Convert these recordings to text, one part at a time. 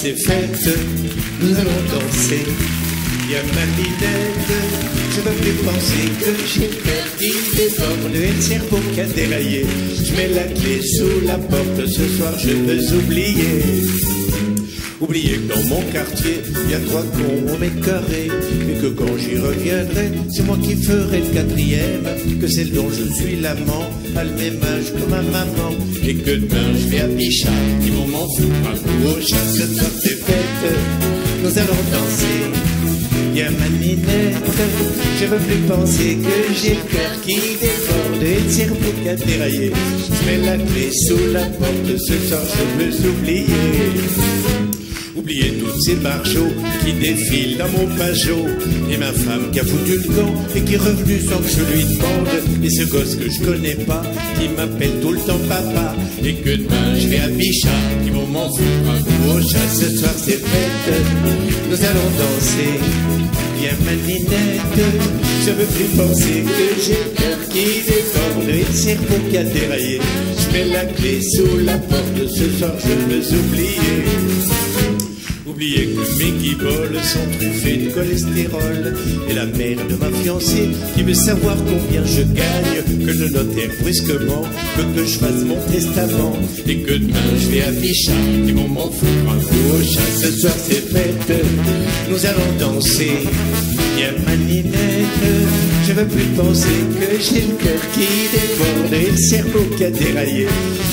soir c'est fête, nous allons danser. Il y a ma linette, je veux plus penser que j'ai perdu des bornes le cerveau qui a déraillé. Je mets la clé sous la porte, ce soir je veux oublier. Oubliez que dans mon quartier, il y a trois cons au mètre carré, et que quand j'y reviendrai, c'est moi qui ferai le quatrième, que celle dont je suis l'amant a le même âge que ma maman, et que demain je vais à Bichat, ils vont m'en foutre un coup au chat, ce soir c'est fête, nous allons danser. Il y a ma ninette, je veux plus penser que j'ai le cœur qui déborde et le cerveau qui a déraillé. Je mets la clé sous la porte, ce soir je veux oublier. Oubliez tous ces marchots qui défilent dans mon pajot Et ma femme qui a foutu le camp et qui est revenue sans que je lui demande. Et ce gosse que je connais pas qui m'appelle tout le temps papa. Et que demain je vais à Bichat qui vont m'en foutre un au chat. Ce soir c'est fête, nous allons danser Viens ma ninette, je veux plus penser que j'ai le cœur qui déborde et le cerveau qui a déraillé Je mets la clé sous la porte, ce soir je veux oublier Oubliez que mes guiboles sont truffées de cholestérol Et la mère de ma fiancée qui veut savoir combien je gagne Que le notaire brusquement veut que je fasse mon testament Et que demain je vais à Bichat Ils vont m'en foutre un coup au chat Ce soir c'est fête, nous allons danser Viens ma ninette, je veux plus penser que j'ai le cœur qui déborde Et le cerveau qui a déraillé.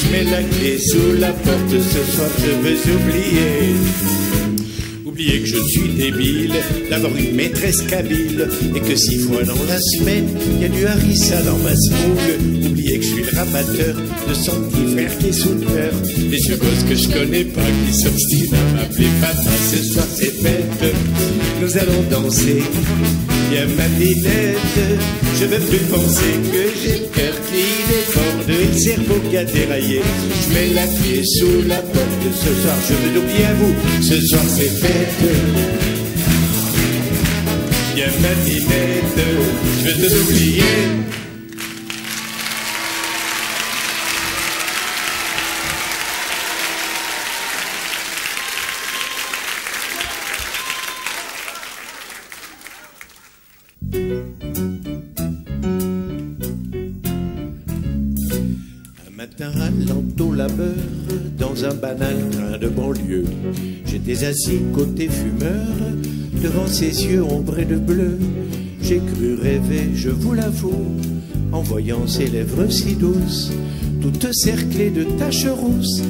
Je mets la clé sous la porte, ce soir je veux oublier Oubliez que je suis débile d'avoir une maîtresse kabyle et que six fois dans la semaine, il y a du harissa dans ma semoule. Oubliez que je suis le rabatteur de son petit frère qui est sous. Et ce gosse que je connais pas qui s'obstine à m'appeler papa. Ce soir c'est fête, nous allons danser. A ma dinette, je veux plus penser que j'ai le cerveau qui a déraillé. Je mets la clé sous la porte, ce soir je veux l'oublier à vous. Ce soir c'est fête. Il y a ma dinette, je veux te l'oublier. J'étais côté fumeur, devant ses yeux ombrés de bleu. J'ai cru rêver, je vous l'avoue, en voyant ses lèvres si douces, toutes cerclées de taches rousses,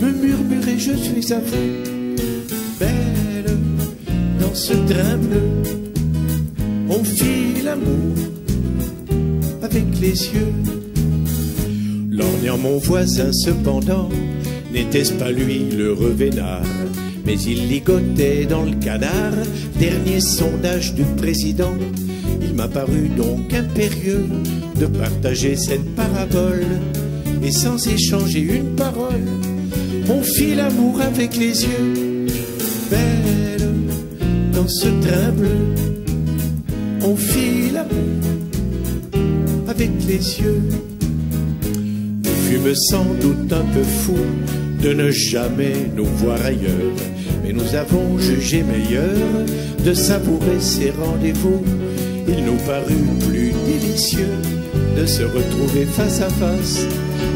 me murmurer je suis à vous, belle, dans ce train bleu. On fit l'amour avec les yeux. Lorgnant mon voisin cependant, n'était-ce pas lui le revénard Mais il ligotait dans le canard, dernier sondage du président. Il m'a paru donc impérieux de partager cette parabole. Et sans échanger une parole, on fit l'amour avec les yeux. Belle, dans ce train bleu, on fit l'amour avec les yeux fûmes sans doute un peu fou de ne jamais nous voir ailleurs. Mais nous avons jugé meilleur de savourer ces rendez-vous. Il nous parut plus délicieux de se retrouver face à face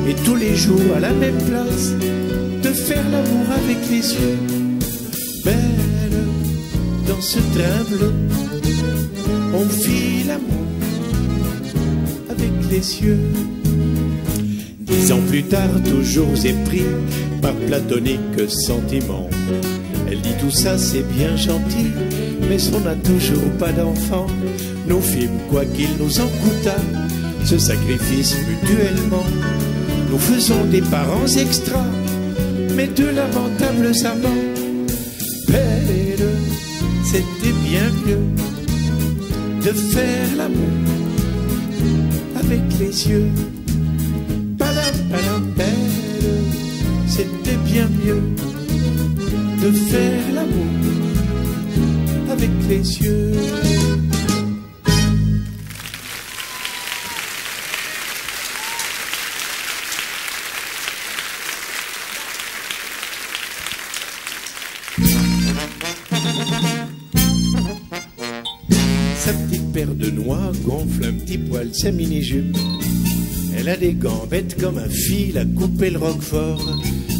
et tous les jours à la même place de faire l'amour avec les yeux. Belle, dans ce train bleu, on fit l'amour avec les yeux. Dix ans plus tard, toujours épris par platonique sentiment. Elle dit tout ça, c'est bien gentil, mais on n'a toujours pas d'enfant. Nous fîmes, quoi qu'il nous en coûtât, ce sacrifice mutuellement. Nous faisons des parents extra, mais de lamentables amants. Belle, c'était bien mieux de faire l'amour avec les yeux. mieux de faire l'amour avec les yeux. Sa petite paire de noix gonfle un petit poil sa mini-jupe. Elle a des gambettes comme un fil à couper le roquefort.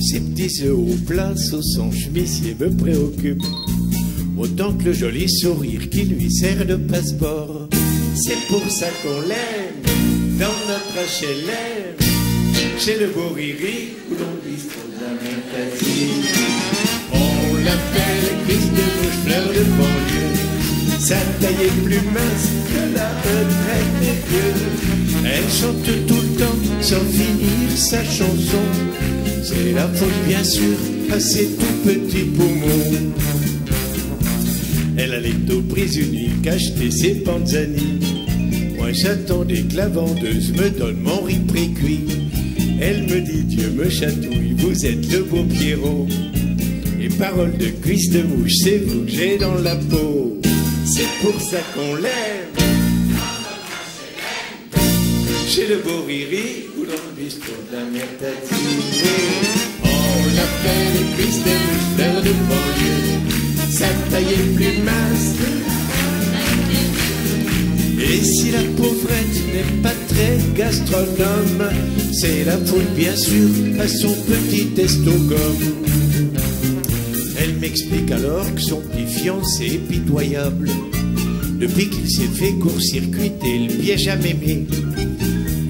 Ses petits œufs au plat son chemisier me préoccupent. Autant que le joli sourire qui lui sert de passeport. C'est pour ça qu'on l'aime dans notre HLM. Chez le beau Riri où l'on la métadine. On l'appelle Christ de Mouche, fleur de banlieue. Sa taille est plus mince que la retraite des vieux. Elle chante tout le temps sans finir sa chanson. C'est la faute bien sûr à ses tout petits poumons. Elle allait aux prises uniques acheter ses panzani. Moi j'attendais que la vendeuse me donne mon riz précuit. Elle me dit Dieu me chatouille, vous êtes le beau Pierrot. Et parole de cuisse de mouche, c'est vous que j'ai dans la peau. C'est pour ça qu'on l'aime. Chez le beau Riri On l'appelle mouche, fleur de banlieue. Sa taille plus mince. Et si la pauvrette n'est pas très gastronome, c'est la faute bien sûr à son petit estogome. Elle m'explique alors que son petit fiancé est pitoyable. Depuis qu'il s'est fait court-circuiter le piège à mémé,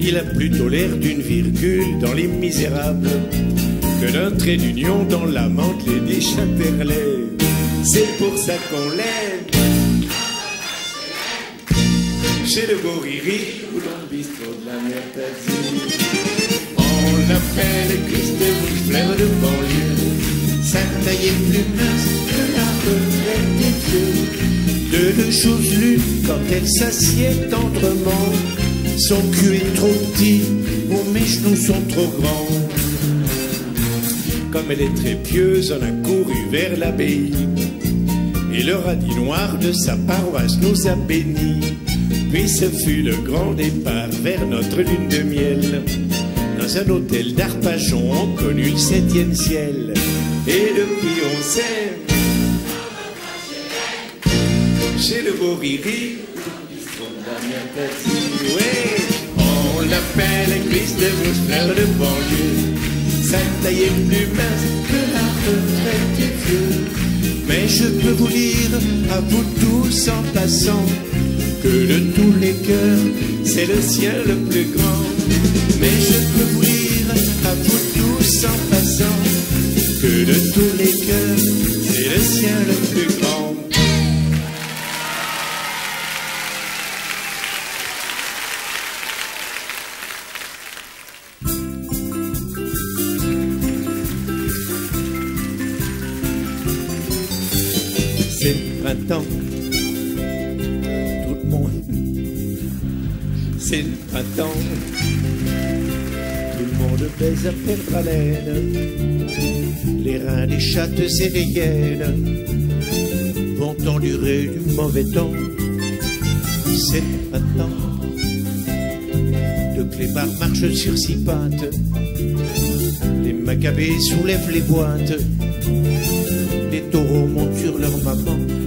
il a plutôt l'air d'une virgule dans les misérables que d'un trait d'union dans la mantelée des Chaperlais. C'est pour ça qu'on l'aime. Chez le beau Riri ou dans le bistrot de la Tati. On l'appelle Christ de Mouche, fleur de banlieue. Sa taille est plus mince que la retraite des vieux. De deux choses l'une, quand elle s'assied tendrement, son cul est trop petit, mes genoux sont trop grands. Comme elle est très pieuse, on a couru vers l'abbaye. Et le radis noir de sa paroisse nous a bénis. Puis ce fut le grand départ vers notre lune de miel. Dans un hôtel d'Arpajon, on connut le septième ciel. Et depuis on s'aime. Chez le beau Riri, ouais, on l'appelle Christ de fleur de banlieue. Sa taille est plus mince que la retraite des vieux. Mais je peux vous dire, à vous tous en passant, que de tous les cœurs, c'est le sien le plus grand. Mais je peux vous dire, à vous tous en passant, que de tous les cœurs, c'est le sien le plus grand. Printemps, tout le monde. C'est le printemps, tout le monde baise à perdre. Les reins des chattes et des hyènes vont endurer du mauvais temps. C'est le printemps, le clébard marche sur six pattes. Les macabées soulèvent les boîtes les taureaux montent sur leur maman.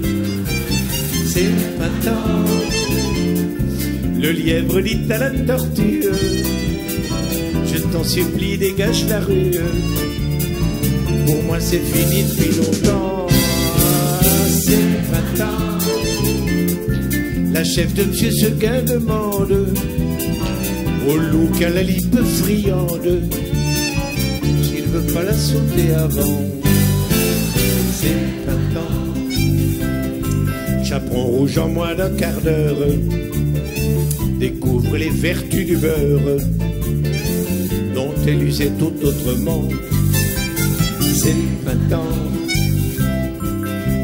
C'est le lièvre dit à la tortue Je t'en supplie, dégage la rue. Pour moi, c'est fini depuis longtemps. C'est le printemps. La chef de Monsieur Seguin demande au loup qu'à la lippe friande s'il veut pas la sauter avant. Chaperon rouge en moins d'un quart d'heure, découvre les vertus du beurre, dont elle usait tout autrement. C'est le printemps.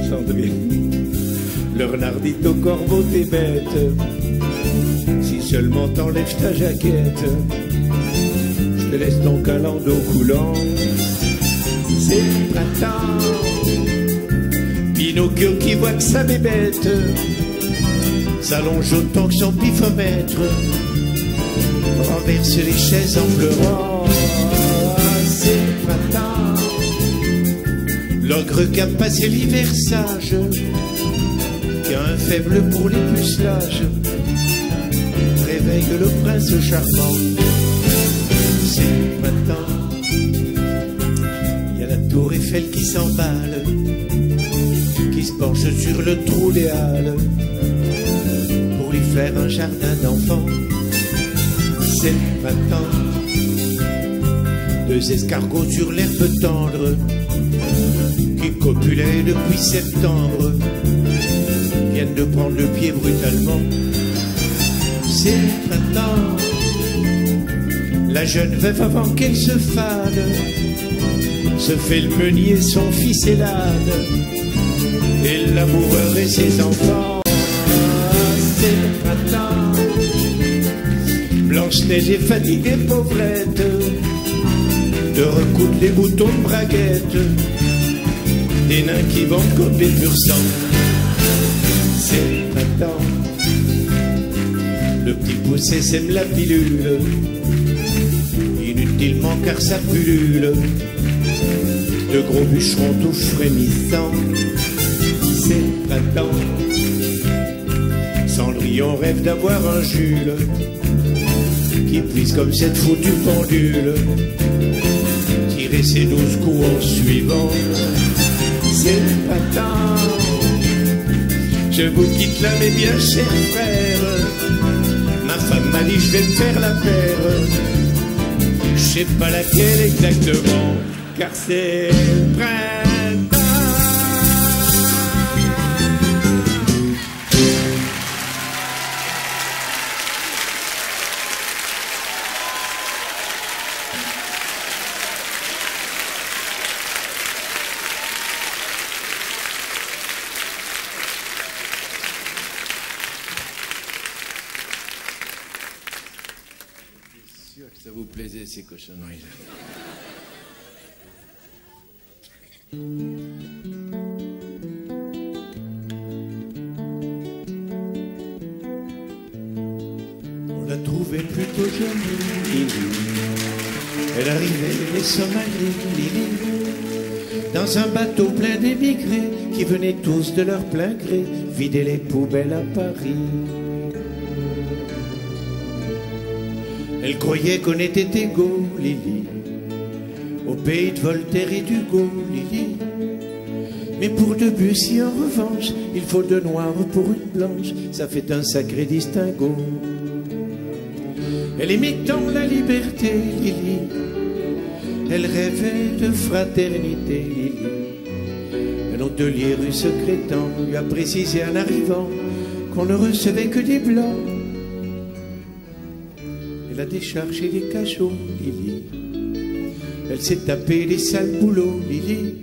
Sandrine, le renard dit au corbeau t'es bête, si seulement t'enlèves ta jaquette, je te laisse ton calando coulant. C'est le printemps. Pinocchio qui voit que sa bébête s'allonge autant que son pifomètre, renverse les chaises en pleurant. C'est printemps. L'ogre qui a passé l'hiver sage, qui a un faible pour les pucelages, réveille le prince charmant. C'est printemps, il y a la tour Eiffel qui s'emballe, se penche sur le trou des halles pour lui faire un jardin d'enfants. C'est printemps, deux escargots sur l'herbe tendre qui copulaient depuis septembre viennent de prendre le pied brutalement. C'est printemps, la jeune veuve avant qu'elle se fade, se fait le meunier, son fils est l'âne, et l'amoureux et ses enfants. C'est printemps, Blanche-Neige est fatiguée, pauvrette, de recoudre les boutons de braguette, des nains qui vont des pur sang c'est printemps. Le petit poussé sème la pilule, inutilement car ça pullule. De gros bûcherons tout frémissants, c'est printemps. Cendrillon rêve d'avoir un Jules qui puisse comme cette foutue pendule tirer ses douze coups en suivant. C'est printemps. Je vous quitte là, mes bien chers frères. Ma femme m'a dit, je vais me faire la paire. Je sais pas laquelle exactement, car c'est printemps. Ces cochonneries-là. On l'a trouvée plutôt jolie. Elle arrivait des Somalies, Lily. Dans un bateau plein d'émigrés qui venaient tous de leur plein gré vider les poubelles à Paris. Elle croyait qu'on était égaux, Lily, au pays de Voltaire et d'Hugo, Lily. Mais pour Debussy, en revanche, il faut de noir pour une blanche, ça fait un sacré distinguo. Elle aimait tant la liberté, Lily. Elle rêvait de fraternité, Lily. Un hôtelier rue secrétant lui a précisé en arrivant qu'on ne recevait que des blancs. Elle a déchargé les cachots, Lily. Elle s'est tapé les sales boulots, Lily.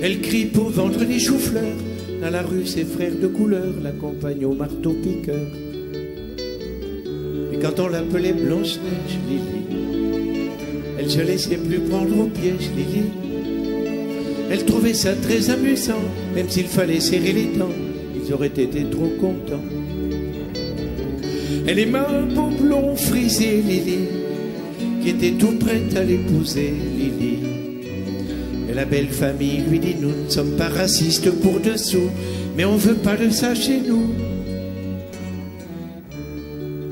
Elle crie pour vendre des choux-fleurs. Dans la rue, ses frères de couleur l'accompagnent au marteau-piqueur. Et quand on l'appelait Blanche-Neige, Lily, elle se laissait plus prendre au piège, Lily. Elle trouvait ça très amusant, même s'il fallait serrer les dents, ils auraient été trop contents. Elle aima un beau blond frisé, Lily, qui était tout prête à l'épouser, Lily. Et la belle famille lui dit, nous ne sommes pas racistes pour dessous, mais on veut pas de ça chez nous.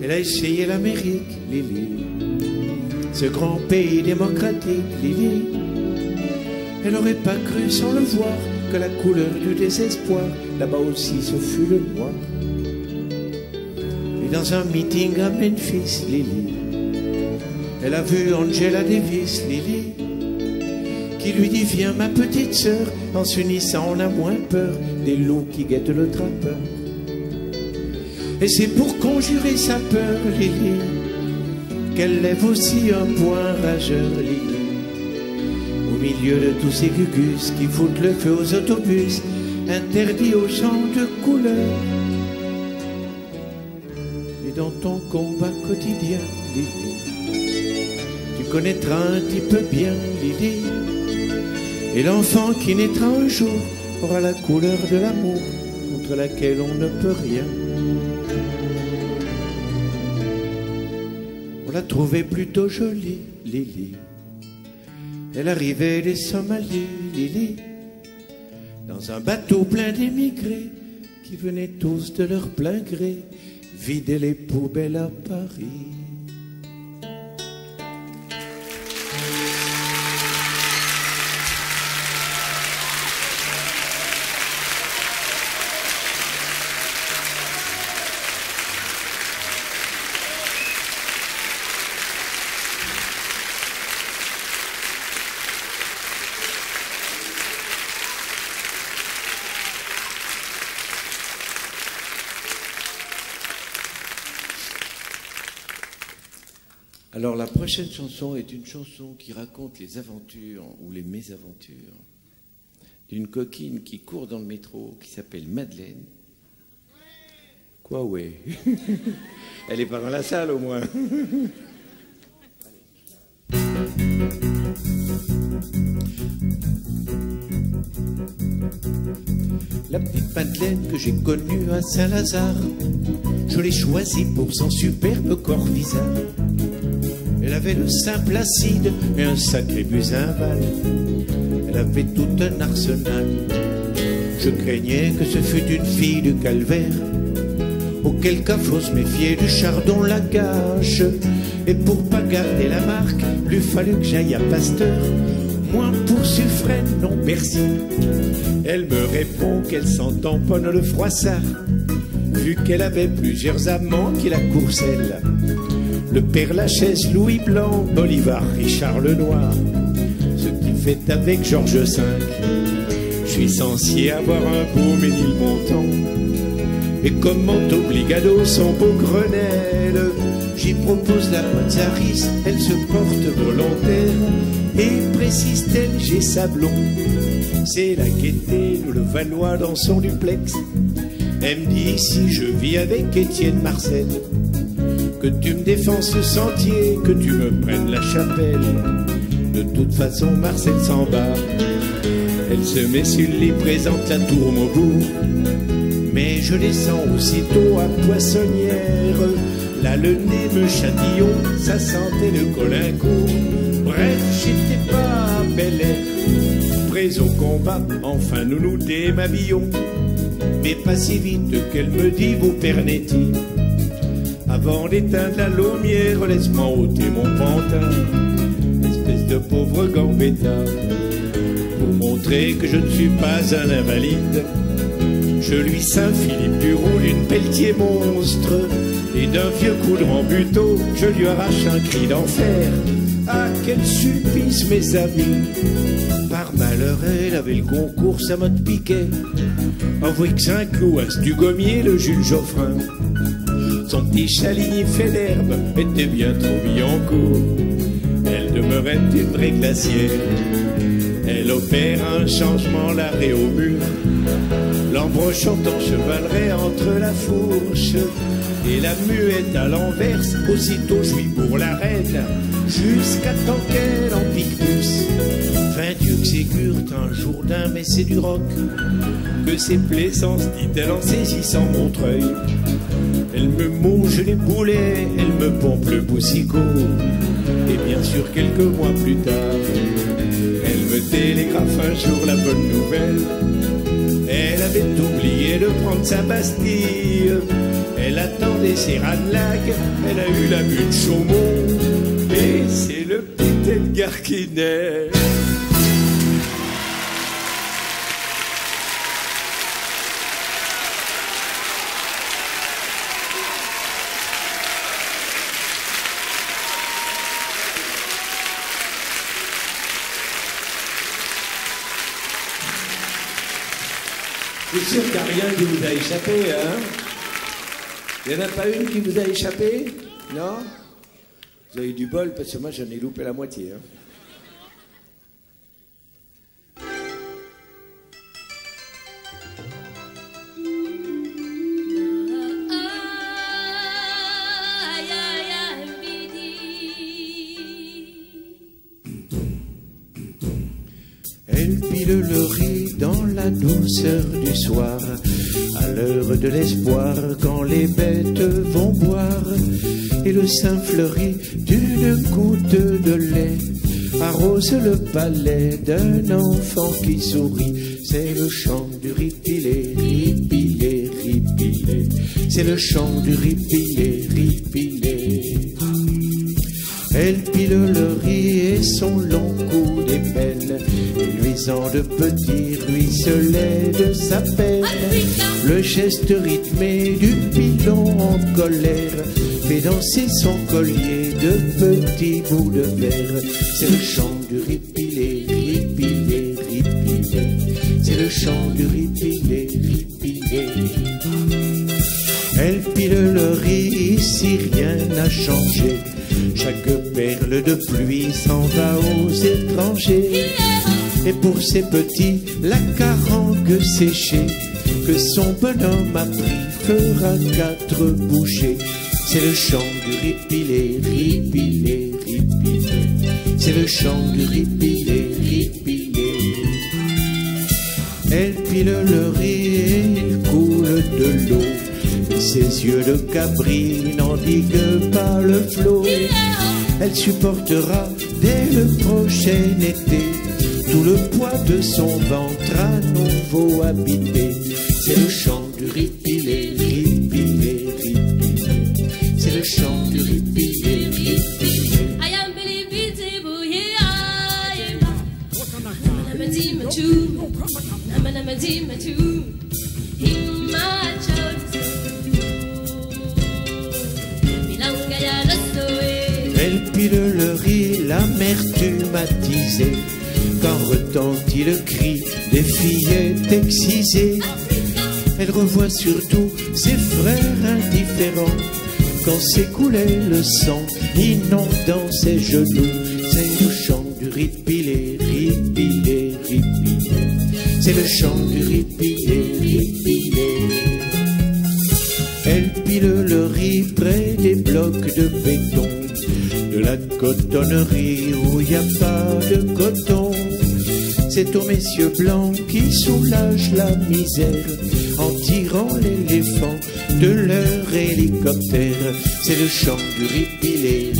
Elle a essayé l'Amérique, Lily, ce grand pays démocratique, Lily. Elle n'aurait pas cru sans le voir que la couleur du désespoir, là-bas aussi, ce fut le noir. Dans un meeting à Memphis, Lily, elle a vu Angela Davis, Lily, qui lui dit Viens, ma petite sœur, en s'unissant, on a moins peur des loups qui guettent le trappeur. Et c'est pour conjurer sa peur, Lily, qu'elle lève aussi un point rageur, Lily. Au milieu de tous ces gugus qui foutent le feu aux autobus, interdits aux gens de couleur. Ton combat quotidien, Lily, tu connaîtras un petit peu bien, Lily. Et l'enfant qui naîtra un jour aura la couleur de l'amour contre laquelle on ne peut rien. On l'a trouvée plutôt jolie, Lily. Elle arrivait des Somalies, Lily, dans un bateau plein d'émigrés qui venaient tous de leur plein gré vider les poubelles à Paris. Alors la prochaine chanson est une chanson qui raconte les aventures ou les mésaventures d'une coquine qui court dans le métro qui s'appelle Madeleine. Quoi ouais Elle est pas dans la salle au moins. La petite Madeleine que j'ai connue à Saint-Lazare, je l'ai choisie pour son superbe corps bizarre. Elle avait le sein placide et un sacré buzinval. Elle avait tout un arsenal. Je craignais que ce fût une fille du calvaire. Auquel cas faut se méfier du chardon la gâche. Et pour pas garder la marque, lui fallu que j'aille à Pasteur. Moins pour Suffren, non merci. Elle me répond qu'elle s'en tamponne le froissart. Vu qu'elle avait plusieurs amants qui la courcellent le Père Lachaise, Louis Blanc, Bolivar, Richard Lenoir, ce qui fait avec Georges V. Je suis censé avoir un beau Ménilmontant, et comme obligado son beau Grenelle, j'y propose la Mozariste, elle se porte volontaire, et précise-t-elle, j'ai sablon, c'est la gaieté, nous le Valois dans son duplex. Elle me dit si je vis avec Étienne Marcel que tu me défends ce sentier, que tu me prennes la chapelle. De toute façon, Marcel s'en bat. Elle se met présente la tour Maubourg. Mais je descends aussitôt à Poissonnière. Là, le nez me chatillon, ça sentait le colincourt. Bref, j'étais pas belle Prêts au combat, enfin nous nous démabillons. Mais pas si vite qu'elle me dit, vous pernetti. Avant d'éteindre la lumière, laisse-moi ôter mon pantin, espèce de pauvre gambetta. Pour montrer que je ne suis pas un invalide, je lui Saint-Philippe du rôle une pelletier monstre, et d'un vieux coup de rambuteau, je lui arrache un cri d'enfer. Ah, quel supplice, mes amis! Par malheur, elle avait le concours, ça m'a piqué. Envoyé que cinq à du gommier, le Jules Geoffrin. Son petit chaligny fait d'herbe était bien trop mis en cours. Elle demeurait une vraie glacière. Elle opère un changement l'arrêt au mur. L'embrochant en chevalerait entre la fourche et la muette à l'enverse. Aussitôt je pour la reine, jusqu'à temps qu'elle en pique plus. Fin Dieu que c'est un jour d'un, mais c'est du roc. Que c'est plaisant, dit-elle en saisissant mon treuil. Elle me mange les boulets, elle me pompe le boussicot. Et bien sûr, quelques mois plus tard, elle me télégraphe un jour la bonne nouvelle. Elle avait oublié de prendre sa Bastille. Elle attendait ses lac, elle a eu la de Chaumont. Et c'est le petit Edgar qui. Rien qui vous a échappé, hein? Il n'y en a pas une qui vous a échappé? Non? Vous avez du bol parce que moi j'en ai loupé la moitié. Hein du soir, à l'heure de l'espoir, quand les bêtes vont boire, et le sein fleuri d'une goutte de lait arrose le palais d'un enfant qui sourit. C'est le chant du ripilé, ripilé, ripilé. c'est le chant du ripilé, ripilé. Elle pile le riz et son long cou de petits ruisselets de sa peine. Le geste rythmé du pilon en colère fait danser son collier de petits bouts de verre. C'est le chant du ripilé, ripilé, ripilé. C'est le chant du ripilé, ripilé. Elle pile le riz, ici rien n'a changé. Chaque perle de pluie s'en va aux étrangers. Et pour ces petits, la carangue séchée que son bonhomme a pris fera quatre bouchées. C'est le chant du ripilé, ripilé, ripilé. C'est le chant du ripilé, ripilé. Elle pile le riz et coule de l'eau. Ses yeux de cabri n'endiguent pas le flot. Elle supportera dès le prochain été tout le poids de son ventre à nouveau habité. C'est le chant du ripilé, ripilé, ripilé. C'est le chant du ripilé, ripilé. Elle pile le riz, l'amertume attisée, retentit le cri des fillettes excisées. Elle revoit surtout ses frères indifférents, quand s'écoulait le sang inondant ses genoux. C'est le chant du ripilé, ripilé, ripilé. C'est le chant du ripilé, ripilé. Elle pile le riz près des blocs de béton de la cotonnerie Aux messieurs blancs qui soulagent la misère en tirant l'éléphant de leur hélicoptère. C'est le chant du ripilé,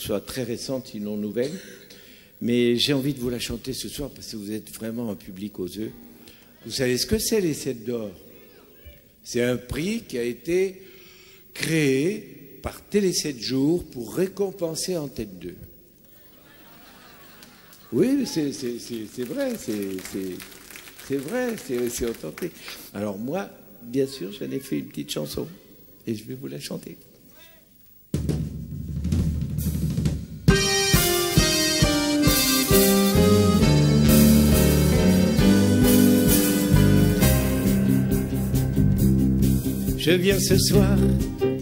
soit très récente, sinon nouvelle. Mais j'ai envie de vous la chanter ce soir parce que vous êtes vraiment un public aux yeux. Vous savez ce que c'est les 7 d'or? C'est un prix qui a été créé par Télé 7 jours pour récompenser en tête 2. Oui, c'est vrai, c'est vrai, c'est authentique. Alors moi, bien sûr, j'en ai fait une petite chanson et je vais vous la chanter. Je viens ce soir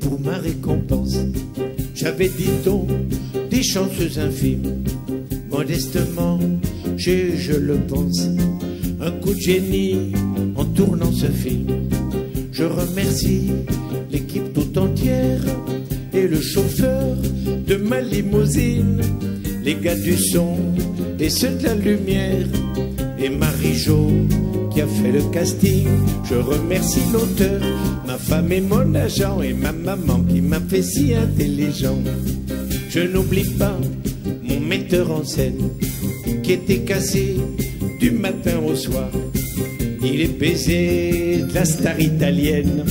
pour ma récompense. J'avais dit donc des chances infimes. Modestement, j'ai, je le pense, un coup de génie en tournant ce film. Je remercie l'équipe tout entière et le chauffeur de ma limousine, les gars du son et ceux de la lumière et Marie-Jo qui a fait le casting. Je remercie l'auteur, ma femme et mon agent et ma maman qui m'a fait si intelligent. Je n'oublie pas mon metteur en scène qui était cassé du matin au soir. Il est baisé de la star italienne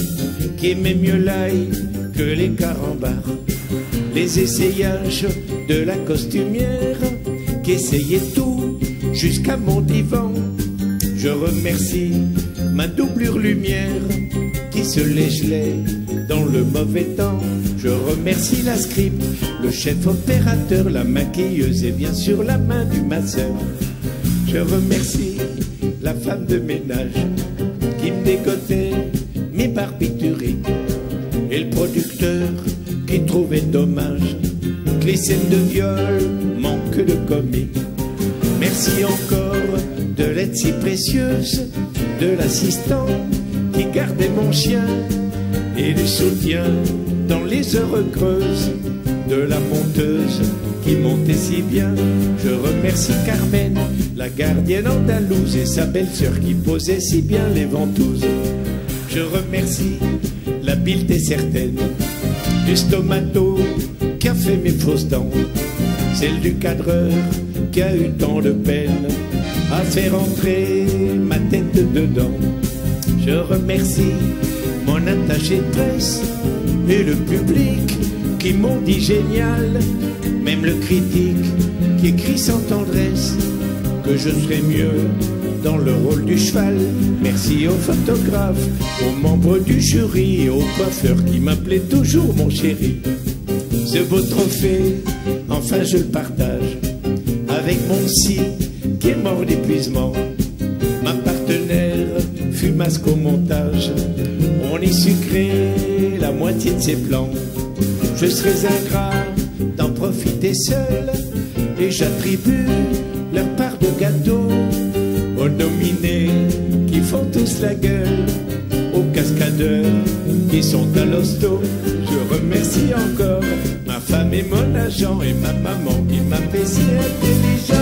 qui aimait mieux l'ail que les carambars. Les essayages de la costumière qui essayait tout jusqu'à mon divan. Je remercie ma doublure lumière qui se légelait dans le mauvais temps. Je remercie la script, le chef opérateur, la maquilleuse et bien sûr la main du masseur. Je remercie la femme de ménage qui me décotait des barbituriques. Et le producteur qui trouvait dommage que les scènes de viol manquent de comique. Merci encore si précieuse de l'assistant qui gardait mon chien et du soutien dans les heures creuses de la monteuse qui montait si bien. Je remercie Carmen, la gardienne andalouse et sa belle-sœur qui posait si bien les ventouses. Je remercie l'habileté certaine du stomato qui a fait mes fausses dents, celle du cadreur qui a eu tant de peine à faire entrer ma tête dedans. Je remercie mon attaché de presse et le public qui m'ont dit génial, même le critique qui écrit sans tendresse que je serais mieux dans le rôle du cheval. Merci aux photographes, aux membres du jury et aux coiffeurs qui m'appelaient toujours mon chéri. Ce beau trophée, enfin je le partage avec mon si qui est mort d'épuisement. Ma partenaire fumasque au montage, on y sucré la moitié de ses plans. Je serais ingrat d'en profiter seul et j'attribue leur part de gâteau aux nominés qui font tous la gueule, aux cascadeurs qui sont à l'hosto. Remercie encore ma femme et mon agent et ma maman qui m'a fait si intelligent.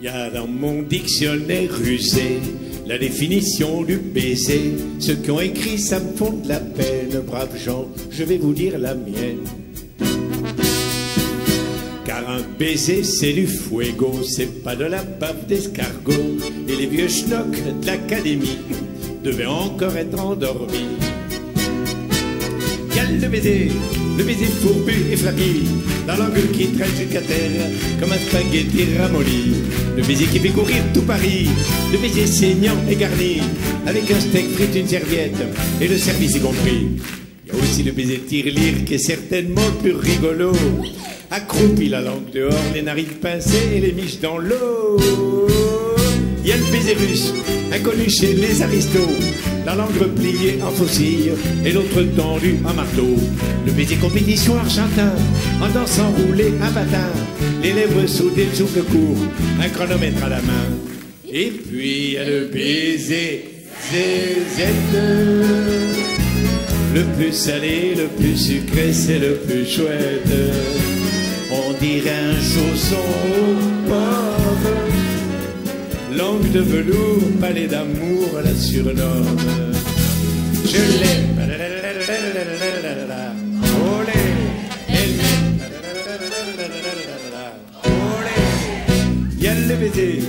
Y a dans mon dictionnaire rusé la définition du baiser. Ceux qui ont écrit ça me font de la peine, braves gens, je vais vous dire la mienne. Car un baiser c'est du fuego, c'est pas de la bave d'escargot. Et les vieux schnocks de l'académie devaient encore être endormis. Y a le baiser, le baiser fourbu et flappy, la langue qui traîne jusqu'à terre comme un spaghetti ramolli. Le baiser qui fait courir tout Paris, le baiser saignant et garni, avec un steak frit, une serviette, et le service y compris. Il y a aussi le baiser tire-lire qui est certainement plus rigolo. Accroupi la langue dehors, les narines pincées et les miches dans l'eau. Il y a le baiser russe, inconnu chez les aristos, la langue repliée en faucille et l'autre tendue en marteau. Le baiser compétition argentin, en dansant roulé un patin, les lèvres soudées, le souffle court, un chronomètre à la main. Et puis a le baiser zézette. Le plus salé, le plus sucré, c'est le plus chouette. On dirait un chausson. Langue de velours, palais d'amour, la surnomme. Je l'aime. Il y a le baiser,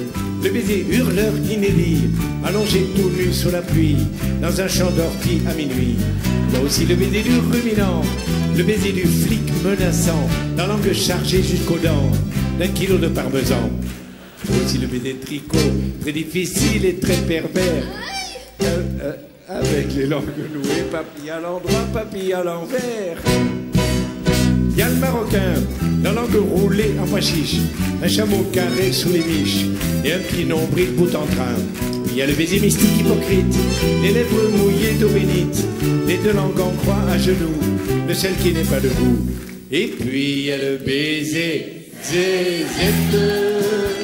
le baiser hurleur inédit, allongé tout nu sous la pluie, dans un champ d'ortie à minuit. Il aussi le baiser du ruminant, le baiser du flic menaçant, la langue chargée jusqu'aux dents, d'un kilo de parmesan. Aussi le de tricot, très difficile et très pervers. Euh, euh, avec les langues nouées, papy à l'endroit, papy à l'envers. Il y a le marocain, la langue roulée en pois chiche, un chameau carré sous les niches et un petit nombril bout en train. Il y a le baiser mystique hypocrite, les lèvres mouillées d'eau bénite, les deux langues en croix à genoux, le seul qui n'est pas debout. Et puis il y a le baiser zézette.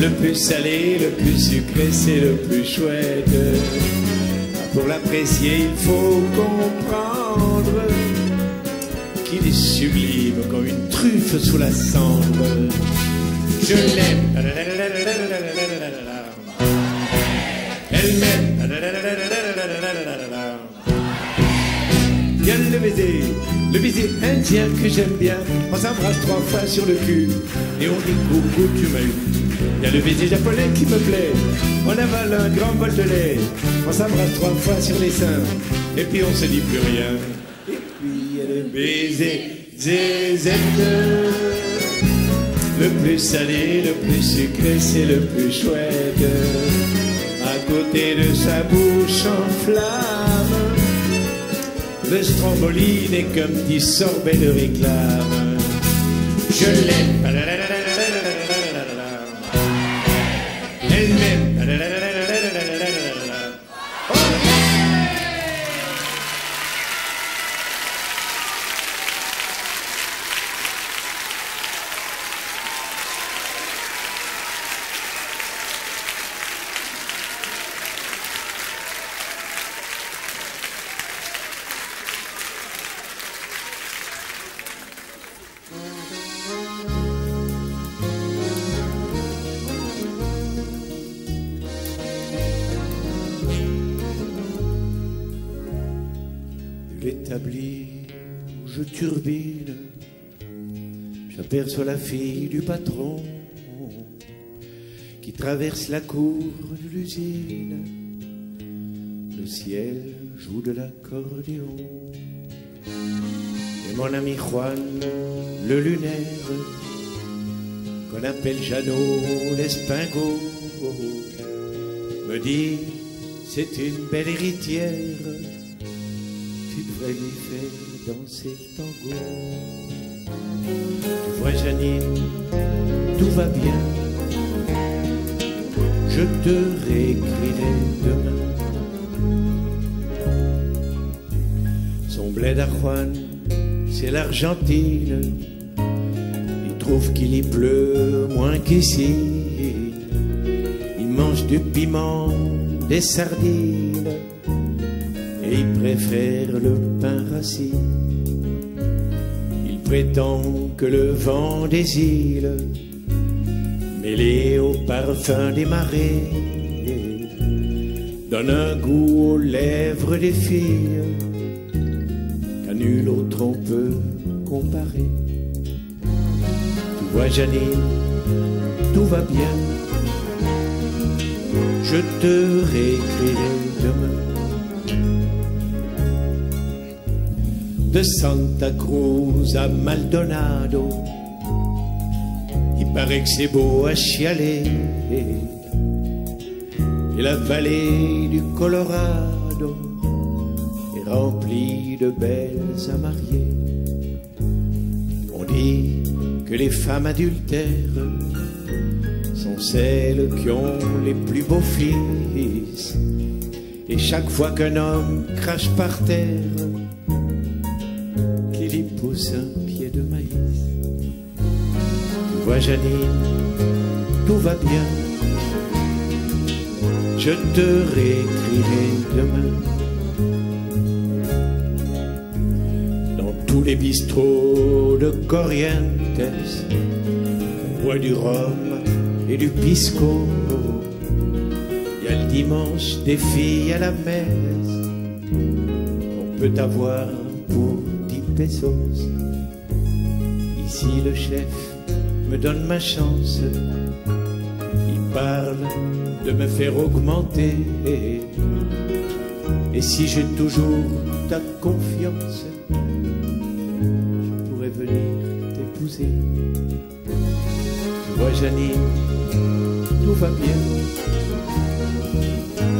Le plus salé, le plus sucré, c'est le plus chouette. Pour l'apprécier, il faut comprendre qu'il est sublime comme une truffe sous la cendre. Je l'aime. Elle m'aime. Le baiser indien que j'aime bien. On s'embrasse trois fois sur le cul et on dit coucou, tu m'as eu. Il y a le baiser japonais qui me plaît. On avale un grand bol de lait. On s'embrasse trois fois sur les seins. Et puis on se dit plus rien. Et puis il y a le baiser zézette. Le plus salé, le plus sucré, c'est le plus chouette. À côté de sa bouche en flamme, le stromboli est comme petit sorbet de réclame. Je l'aime. J'aperçois la fille du patron qui traverse la cour de l'usine. Le ciel joue de l'accordéon. Et mon ami Juan, le lunaire, qu'on appelle Jeannot l'espingot, me dit c'est une belle héritière tu devrais lui faire danser le tango. Tu vois Janine, tout va bien. Je te réécrirai demain. Son bled à Juan, c'est l'Argentine. Il trouve qu'il y pleut moins qu'ici. Il mange du piment, des sardines et il préfère le pain rassis. Prétend que le vent des îles, mêlé au parfum des marées, donne un goût aux lèvres des filles qu'à nul autre on peut comparer. Tu vois, Janine, tout va bien. Je te réécrirai demain. De Santa Cruz à Maldonado. Il paraît que c'est beau à chialer. Et la vallée du Colorado est remplie de belles à marier. On dit que les femmes adultères sont celles qui ont les plus beaux fils. Et chaque fois qu'un homme crache par terre, pousse un pied de maïs. Tu vois, Janine, tout va bien. Je te réécrirai demain. Dans tous les bistrots de Corrientes, on boit du rhum et du pisco. Il y a le dimanche des filles à la messe. On peut avoir Ici le chef me donne ma chance. Il parle de me faire augmenter. Et si j'ai toujours ta confiance, je pourrais venir t'épouser. Tu vois, Janine, tout va bien.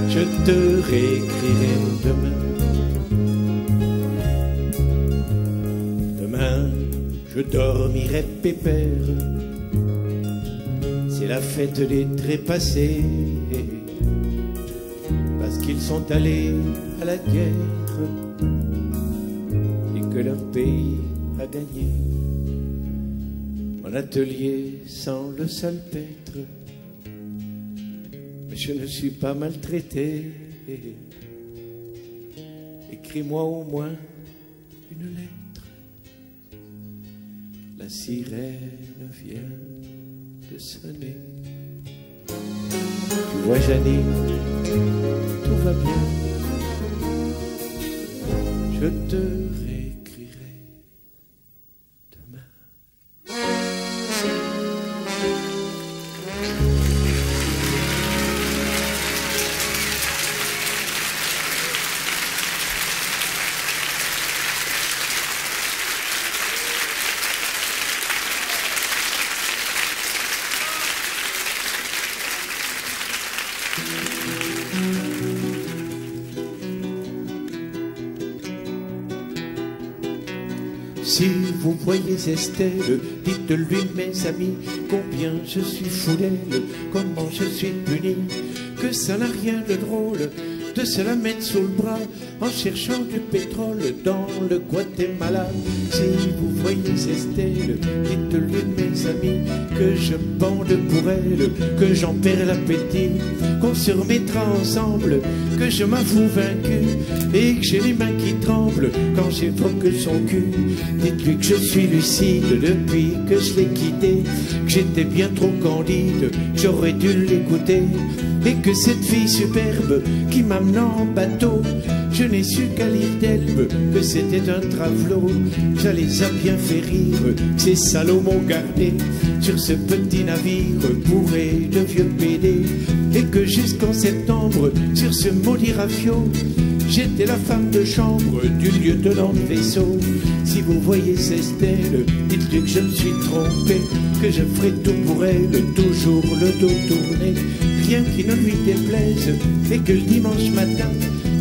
Je te réécrirai demain. Je dormirai pépère. C'est la fête des trépassés, parce qu'ils sont allés à la guerre et que leur pays a gagné. Mon atelier sans le salpêtre, mais je ne suis pas maltraité. Écris-moi au moins une lettre la sirène vient de sonner. Tu vois, Janine, tout va bien. Je te vous voyez Estelle, dites-lui mes amis combien je suis fou d'elle, comment je suis puni, que ça n'a rien de drôle de se la mettre sous le bras en cherchant du pétrole dans le Guatemala. Si vous voyez Estelle, dites-lui mes amis que je bande pour elle, que j'en perds l'appétit, qu'on se remettra ensemble, que je m'avoue vaincu et que j'ai les mains qui tremblent quand j'évoque son cul. Dites-lui que je suis lucide depuis que je l'ai quitté, que j'étais bien trop candide, j'aurais dû l'écouter et que cette fille superbe qui m'amenant en bateau, je n'ai su qu'à l'île d'Elbe que c'était un travelot. J'allais à bien faire rire, ces salauds m'ont gardé sur ce petit navire bourré de vieux PD. Et que jusqu'en septembre, sur ce maudit rafio, J'étais la femme de chambre du lieutenant de vaisseau. Si vous voyez Estelle, dites-lui que je me suis trompé, que je ferai tout pour elle, toujours le dos tourné, rien qui ne lui déplaise, et que le dimanche matin,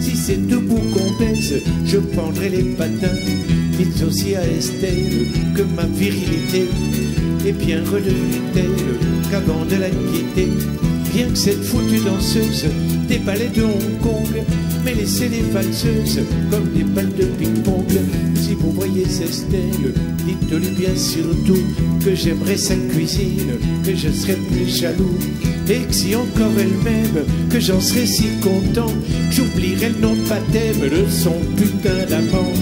si c'est debout qu'on baise, je prendrai les patins. Dites aussi à Estelle que ma virilité est bien redevenue telle qu'avant de la quitter, bien que cette foutue danseuse des ballets de Hong Kong mais laissez les valseuses comme des balles de ping-pong. Si vous voyez Estelle, dites-lui bien surtout que j'aimerais sa cuisine, que je serais plus jaloux. Et que si encore elle m'aime, que j'en serais si content, j'oublierai le nom de baptême de son putain d'amant.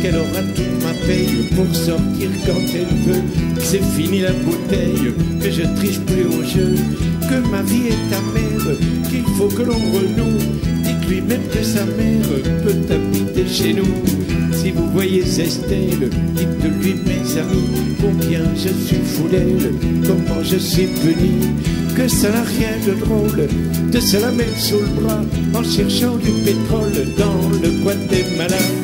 Qu'elle aura toute ma paye pour sortir quand elle veut. C'est fini la bouteille, que je triche plus au jeu, que ma vie est amère, qu'il faut que l'on renoue lui-même que sa mère peut habiter chez nous. Si vous voyez Estelle, dites-lui mes amis combien je suis fou d'elle, comment je suis puni, que ça n'a rien de drôle de se la mettre sous le bras en cherchant du pétrole dans le Guatemala.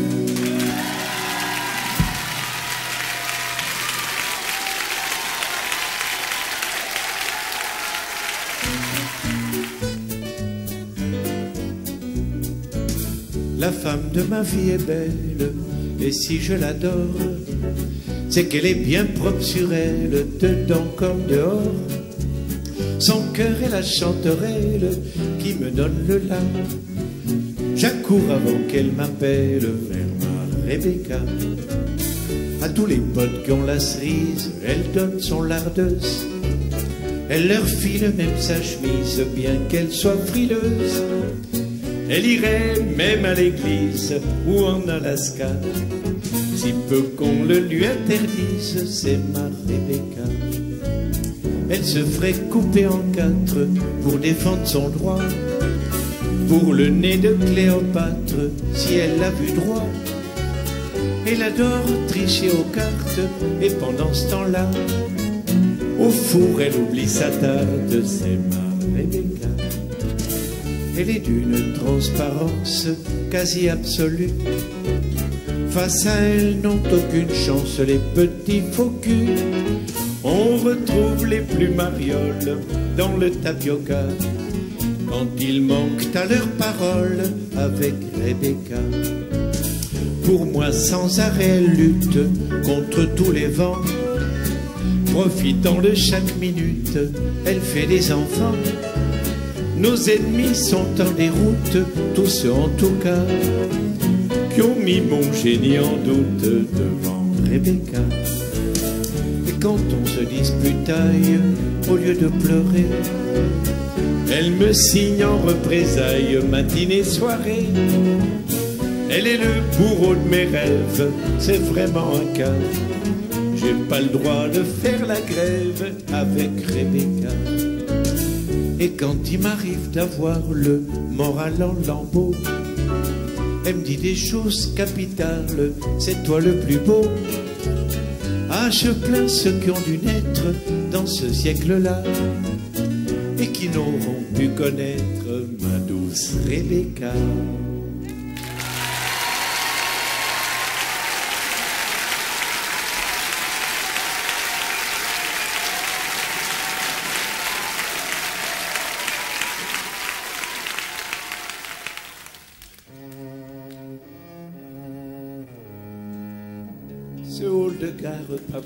Ma vie est belle, et si je l'adore, c'est qu'elle est bien propre sur elle, dedans comme dehors. Son cœur est la chanterelle qui me donne le la. J'accours avant qu'elle m'appelle vers ma Rebecca. À tous les potes qui ont la cerise, elle donne son lardeuse. Elle leur file même sa chemise, bien qu'elle soit frileuse. Elle irait même à l'église ou en Alaska. Si peu qu'on le lui interdise, c'est ma Rebecca. Elle se ferait couper en quatre pour défendre son droit. Pour le nez de Cléopâtre, si elle l'a vu droit. Elle adore tricher aux cartes, et pendant ce temps-là, au four, elle oublie sa tarte, c'est ma Rebecca. Elle est d'une transparence quasi absolue. Face à elle n'ont aucune chance les petits faux. On retrouve les plus marioles dans le tapioca quand ils manquent à leurs paroles avec Rebecca. Pour moi, sans arrêt, elle lutte contre tous les vents. Profitant de chaque minute, elle fait des enfants. Nos ennemis sont en déroute, tous en tout cas, qui ont mis mon génie en doute devant Rebecca. Et quand on se disputaille, au lieu de pleurer, elle me signe en représailles matinée, soirée. Elle est le bourreau de mes rêves, c'est vraiment un cas. J'ai pas le droit de faire la grève avec Rebecca. Et quand il m'arrive d'avoir le moral en lambeau, elle me dit des choses capitales, c'est toi le plus beau. Ah, je plains ceux qui ont dû naître dans ce siècle-là et qui n'auront pu connaître ma douce Rebecca.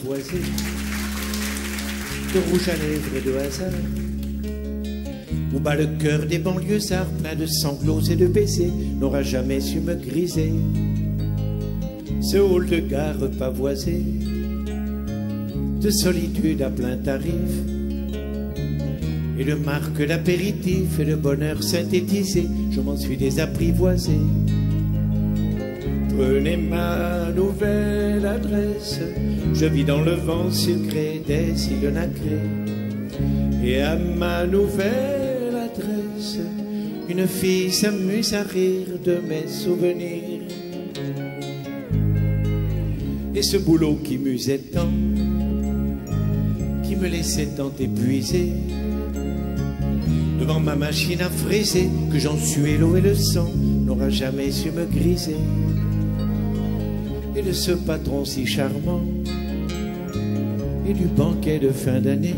De rouge à lèvres et de hasard, où bat le cœur des banlieusards, plein de sanglots et de baisers, n'aura jamais su me griser. Ce hall de gare pavoisé, de solitude à plein tarif, et de marque d'apéritif et de bonheur synthétisé, je m'en suis désapprivoisé. Prenez ma nouvelle adresse, je vis dans le vent sucré des îles nacrées. Et à ma nouvelle adresse, une fille s'amuse à rire de mes souvenirs. Et ce boulot qui m'usait tant, qui me laissait tant épuisé, devant ma machine à fraiser, que j'en suais l'eau et le sang, n'aura jamais su me griser et de ce patron si charmant et du banquet de fin d'année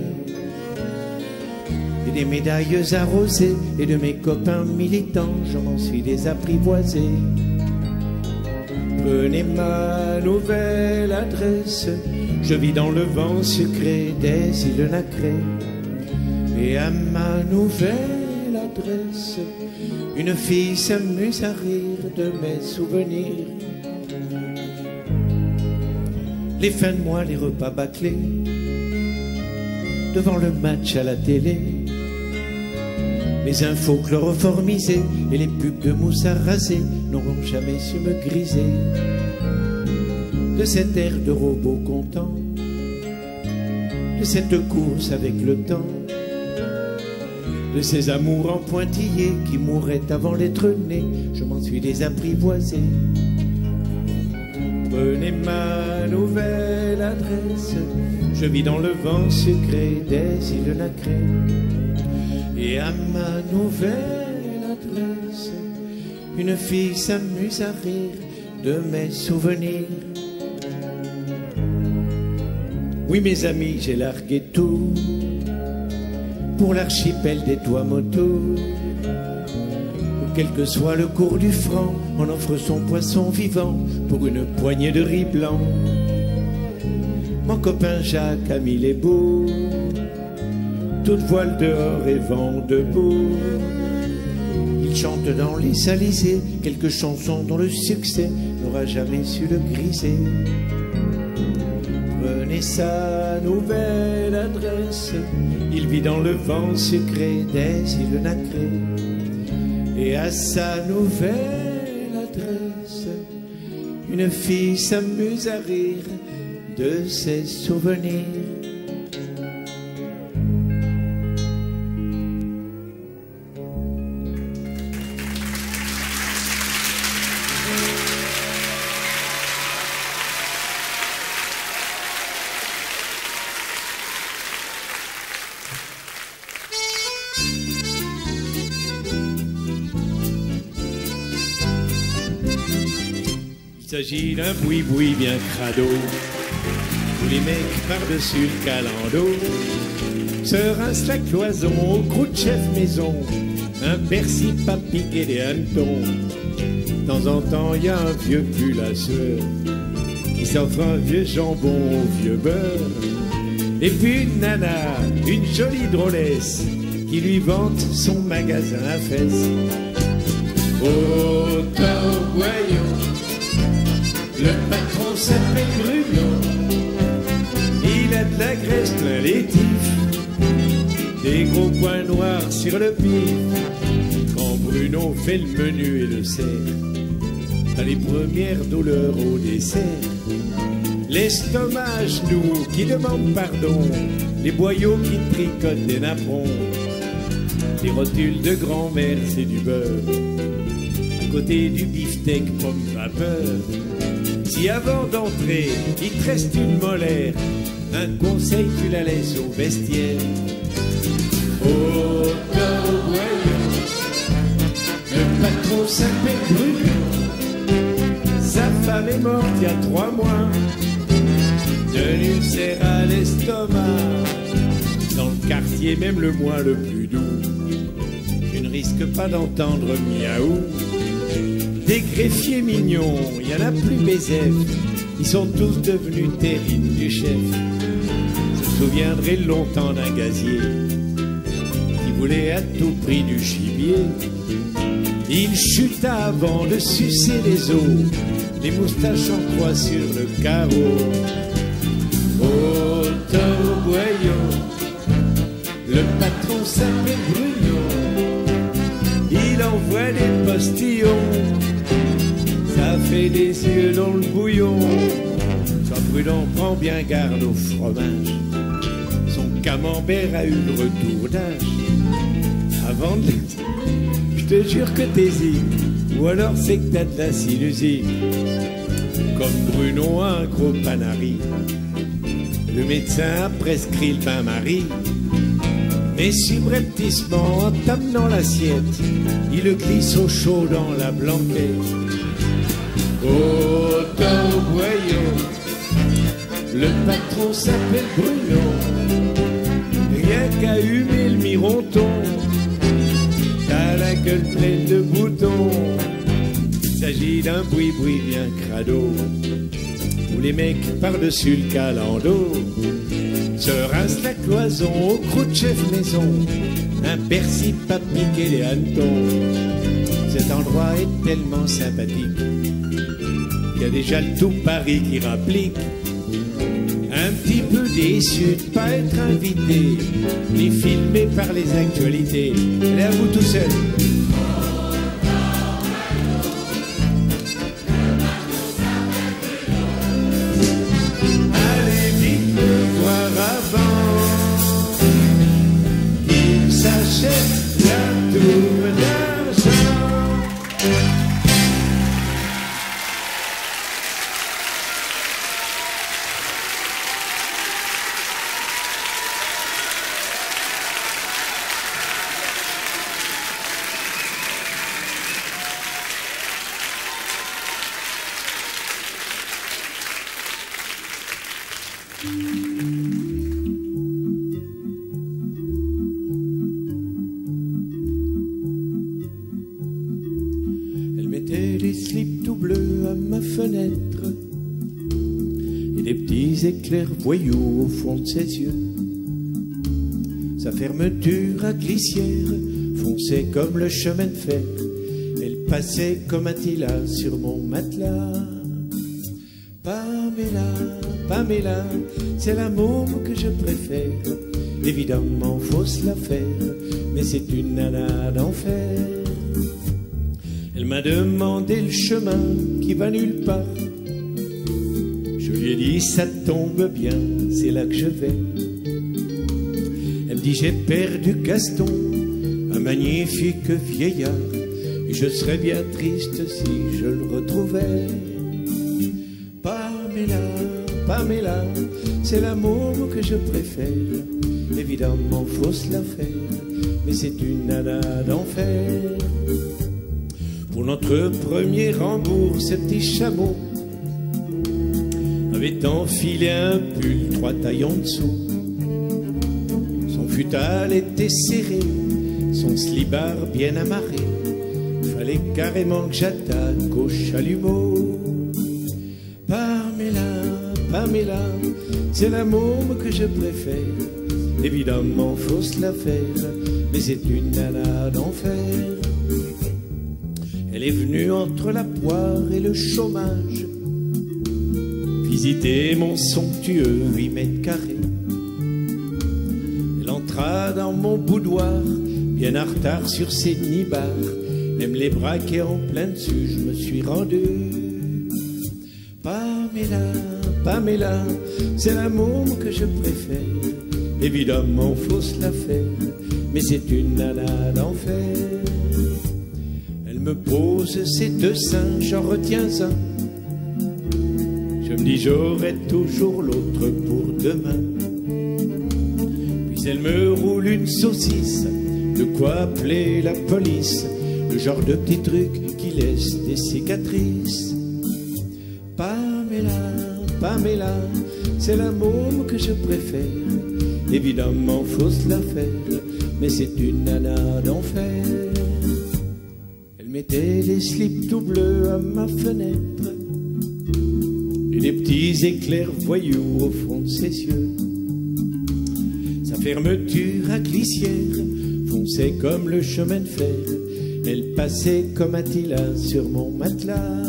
et des médailles arrosées et de mes copains militants, je m'en suis désapprivoisé. Prenez ma nouvelle adresse, je vis dans le vent sucré des îles nacrées. Et à ma nouvelle adresse, une fille s'amuse à rire de mes souvenirs les fins de mois, les repas bâclés, devant le match à la télé, les infos chloroformisées et les pubs de mousse à raser n'auront jamais su me griser. De cet air de robot content, de cette course avec le temps, de ces amours en pointillés qui mourraient avant d'être nés, je m'en suis désapprivoisé. Prenez ma nouvelle adresse, je vis dans le vent sucré des îles nacrées. Et à ma nouvelle adresse, une fille s'amuse à rire de mes souvenirs. Oui, mes amis, j'ai largué tout pour l'archipel des toits motos. Quel que soit le cours du franc, on offre son poisson vivant pour une poignée de riz blanc. Mon copain Jacques a mis les beaux, toute voile dehors et vent debout. Il chante dans les salisés quelques chansons dont le succès n'aura jamais su le griser. Prenez sa nouvelle adresse, il vit dans le vent sucré des îles nacrées. Et à sa nouvelle adresse, une fille s'amuse à rire de ses souvenirs. S'agit d'un boui-boui bien crado, où les mecs par-dessus le calando se rincent la cloison au croûte de chef maison, un persil pas piqué des hannetons. De temps en temps, y a un vieux pull à qui s'offre un vieux jambon au vieux beurre. Et puis une nana, une jolie drôlesse, qui lui vante son magasin à fesses. Oh, s'appelle Bruno. Il a de la graisse plein les des gros points noirs sur le pif. Quand Bruno fait le menu et le sert, t'as les premières douleurs au dessert. L'estomac genoux qui demande pardon, les boyaux qui tricotent des napperons, les rotules de grand-mère, c'est du beurre. À côté du beefsteak pomme vapeur, si avant d'entrer, il te reste une molaire, un conseil, tu la laisses au vestiaire. Oh, le patron s'appelle Bruno, sa femme est morte il y a trois mois, de l'ulcère à l'estomac, dans le quartier, même le mois le plus doux, tu ne risques pas d'entendre miaou. Des greffiers mignons, il y en a plus baiser. Ils sont tous devenus terribles du chef. Je me souviendrai longtemps d'un gazier qui voulait à tout prix du gibier. Il chuta avant de sucer les os, les moustaches en croix sur le carreau. Au boyau, le patron s'appelle Bruno. Il envoie des postillons, fait des yeux dans le bouillon. Sois prudent, prends bien garde au fromage. Son camembert a eu le retour d'âge. Avant de je te jure que t'hésites, ou alors c'est que t'as de la sinusite. Comme Bruno a un gros panari, le médecin a prescrit le bain-marie. Mais subrepticement, en t'amenant l'assiette, il le glisse au chaud dans la blanquette. Au le patron s'appelle Bruno. Rien qu'à humer le mironton, t'as la gueule pleine de boutons. Il s'agit d'un boui-boui bien crado, où les mecs par-dessus le calando se rincent la cloison au croûte chef maison. Un persil pas piqué les hannetons. Cet endroit est tellement sympathique qu'il y a déjà tout Paris qui rapplique. Un petit peu déçu de pas être invité, ni filmé par les actualités. Allez à vous tout seul. Voyous au fond de ses yeux. Sa fermeture à glissière fonçait comme le chemin de fer. Elle passait comme Attila sur mon matelas. Pamela, Pamela, c'est la môme que je préfère. Évidemment, faut se mais c'est une nana d'enfer. Elle m'a demandé le chemin qui va nulle part. Je lui ai dit ça tombe bien, c'est là que je vais. Elle me dit j'ai perdu Gaston, un magnifique vieillard, et je serais bien triste si je le retrouvais. Pamela, Pamela, c'est la môme que je préfère. Évidemment, faut se la faire, mais c'est une nana d'enfer. Pour notre premier rembourg, ce petit chameau avait enfilé un pull trois tailles en dessous. Son futal était serré, son slibard bien amarré. Fallait carrément que j'attaque au chalumeau. Pamela, Pamela, c'est la môme que je préfère. Évidemment, faut se la faire, mais c'est une nana d'enfer. Elle est venue entre la poire et le chômage visiter mon somptueux 8 mètres carrés. Elle entra dans mon boudoir, bien en retard sur ses nibards. Elle me les braquait en plein dessus, je me suis rendu. Pamela, Pamela, c'est la môme que je préfère. Évidemment, faut se la faire, mais c'est une nana d'enfer. Elle me pose ses deux seins, j'en retiens un. Me dis j'aurai toujours l'autre pour demain. Puis elle me roule une saucisse, de quoi appeler la police, le genre de petit truc qui laisse des cicatrices. Pamela, Pamela, c'est la môme que je préfère. Évidemment, faut se la faire, mais c'est une nana d'enfer. Elle mettait les slips tout bleus à ma fenêtre. Des petits éclairs voyous au fond de ses yeux. Sa fermeture à glissière fonçait comme le chemin de fer. Elle passait comme Attila sur mon matelas.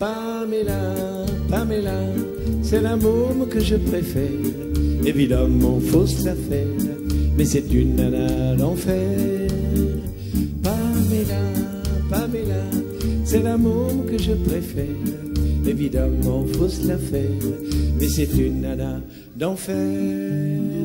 Pamela, Pamela, c'est la môme que je préfère. Évidemment, faut se la faire, mais c'est une nana d'enfer. Pamela, Pamela, c'est la môme que je préfère. Évidemment, faut se la faire, mais c'est une nana d'enfer.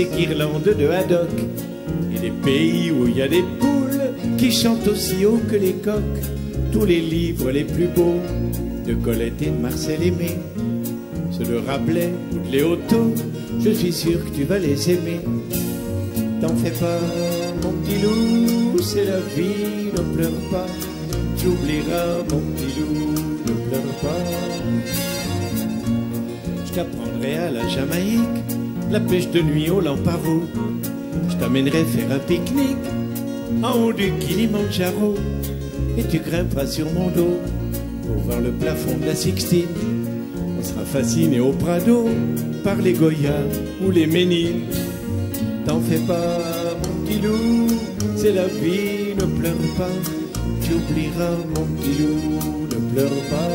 Ses guirlandes de haddock. Et les pays où il y a des poules qui chantent aussi haut que les coqs. Tous les livres les plus beaux de Colette et de Marcel Aimé. Ceux de Rabelais ou de Léoto, je suis sûr que tu vas les aimer. T'en fais pas, mon petit loup, c'est la vie, ne pleure pas. Tu oublieras, mon petit loup, ne pleure pas. Je t'apprendrai à la Jamaïque, la pêche de nuit au lamparo. Je t'amènerai faire un pique-nique en haut du Kilimanjaro. Et tu grimperas sur mon dos pour voir le plafond de la Sixtine. On sera fasciné au Prado par les Goyas ou les Méniles. T'en fais pas, mon petit loup, c'est la vie, ne pleure pas. Tu oublieras, mon petit loup, ne pleure pas.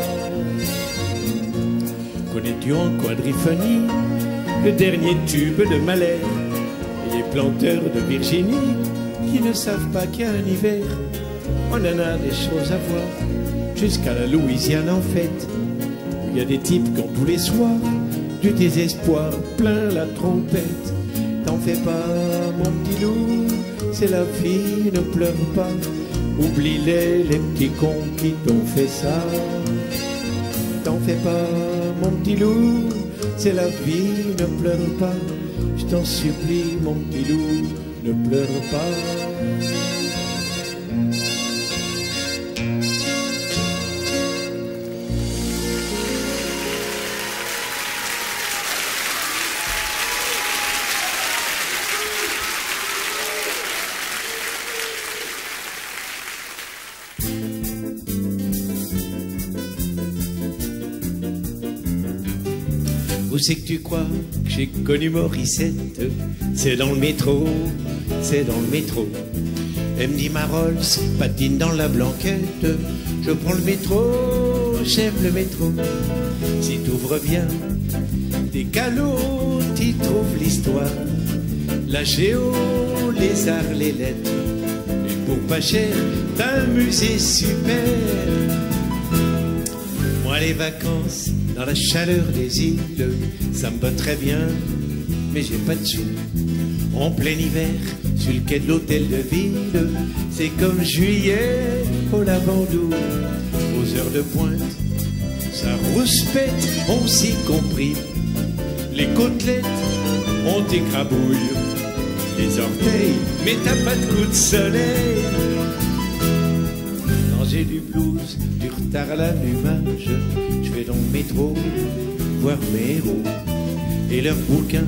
Connais-tu en quadriphonie? Le dernier tube de Malais et les planteurs de Virginie qui ne savent pas qu'il y a un hiver On en a des choses à voir, jusqu'à la Louisiane en fait. où Il y a des types qui ont tous les soirs du désespoir plein la trompette. T'en fais pas, mon petit loup, c'est la vie, ne pleure pas. Oublie-les, les petits cons qui t'ont fait ça. T'en fais pas, mon petit loup, c'est la vie, ne pleure pas. Je t'en supplie, mon petit loup, ne pleure pas. C'est que tu crois que j'ai connu Morissette C'est dans le métro, c'est dans le métro. Elle me dit ma patine dans la blanquette. Je prends le métro, j'aime le métro. Si t'ouvres bien tes calots, t'y trouves l'histoire. La géo, les arts, les lettres. Et pour pas cher, t'as un musée super. Moi, les vacances, dans la chaleur des îles, ça me va très bien, mais j'ai pas de sous. En plein hiver, sur le quai de l'hôtel de ville, c'est comme juillet au lavandou. Aux heures de pointe, ça rouspète, on s'y compris. Les côtelettes ont écrabouille, les orteils, mais t'as pas de coup de soleil. Quand j'ai du blues, du retard à l'allumage, je vais dans le métro voir mes héros. Et leurs bouquins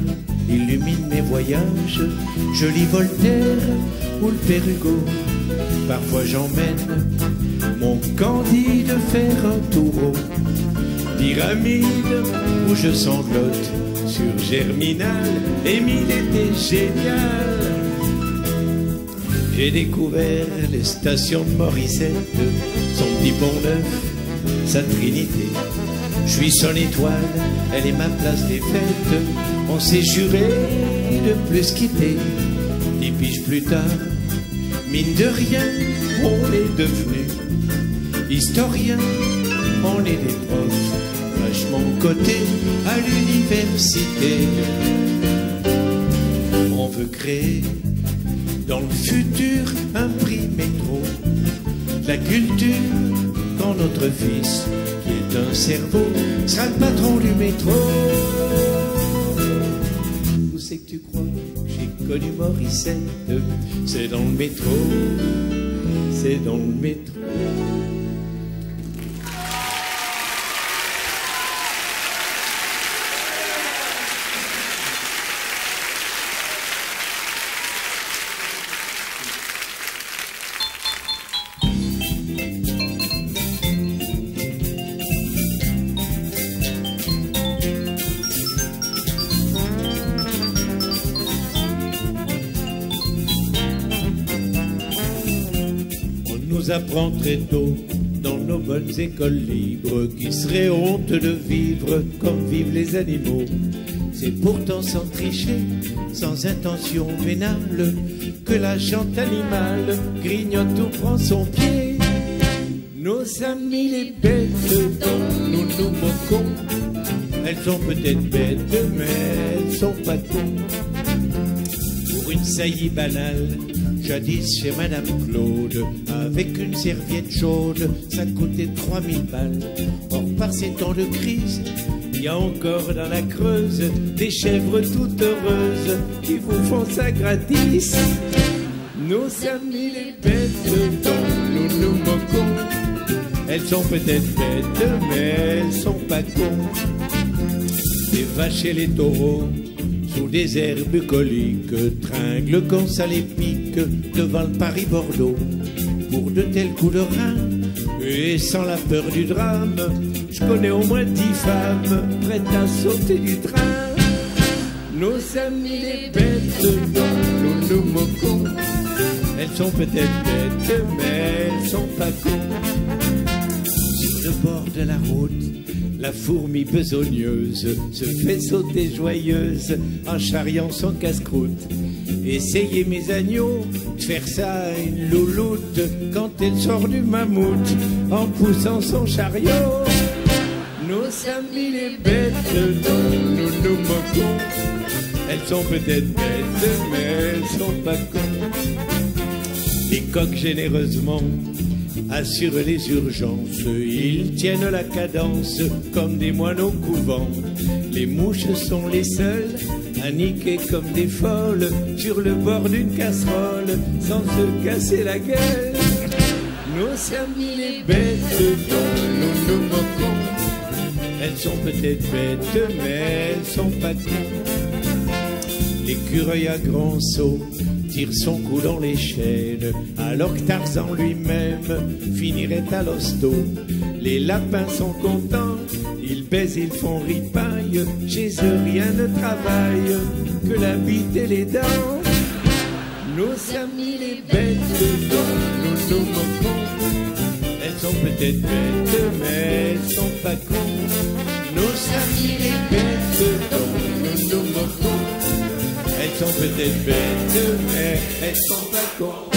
illuminent mes voyages. Je lis Voltaire ou le Père Parfois j'emmène mon candide faire un taureau. Pyramide où je sanglote sur Germinal. Émile était génial. J'ai découvert les stations de Morissette, son petit pont neuf, sa trinité. Je suis son étoile, elle est ma place des fêtes. On s'est juré de plus quitter. Dix piges plus tard, mine de rien, on est devenu historien. On est des profs, vachement cotés à l'université. créer dans le futur un prix métro. La culture quand notre fils, qui est un cerveau, sera le patron du métro. Où c'est que tu crois j'ai connu Morissette? C'est dans le métro, c'est dans le métro. Libres qui serait honte de vivre comme vivent les animaux. C'est pourtant sans tricher, sans intention vénale, que la jante animale grignote ou prend son pied. Nos amis les bêtes dont nous nous moquons, elles sont peut-être bêtes, mais elles sont pas cons. Pour une saillie banale, jadis chez Madame Claude, avec une serviette chaude, ça coûtait 3000 balles. Or, par ces temps de crise, il y a encore dans la Creuse des chèvres toutes heureuses qui vous font ça gratis. Nos amis les bêtes dont nous nous moquons, elles sont peut-être bêtes, mais elles sont pas cons. Les vaches et les taureaux sous des herbes bucoliques, tringle quand ça les pique devant le Paris-Bordeaux. Pour de tels coups de rein, et sans la peur du drame, je connais au moins dix femmes prêtes à sauter du train. Nos amis les bêtes dont nous nous moquons, elles sont peut-être bêtes, mais elles sont pas cons. Sur le bord de la route, la fourmi besogneuse se fait sauter joyeuse en charriant son casse-croûte. Essayez mes agneaux de faire ça à une louloute quand elle sort du mammouth en poussant son chariot. Nos amis les bêtes dont nous nous moquons, elles sont peut-être bêtes mais elles sont pas cons. Les coqs généreusement assure les urgences. Ils tiennent la cadence comme des moineaux couvents. Les mouches sont les seules à niquer comme des folles sur le bord d'une casserole sans se casser la gueule. Nos amis les bêtes dont nous nous moquons, elles sont peut-être bêtes mais elles sont pas cons. L'écureuil à grands sauts tire son coup dans les chaînes, alors que Tarzan lui-même finirait à l'hosto. Les lapins sont contents, ils baisent, ils font ripaille, chez eux rien ne travaille que la bite et les dents. Nos amis les bêtes dont nous nous moquons, elles sont peut-être bêtes, mais elles sont pas cons. Nos amis les bêtes sont peut-être bêtes, mais elles sont pas cons.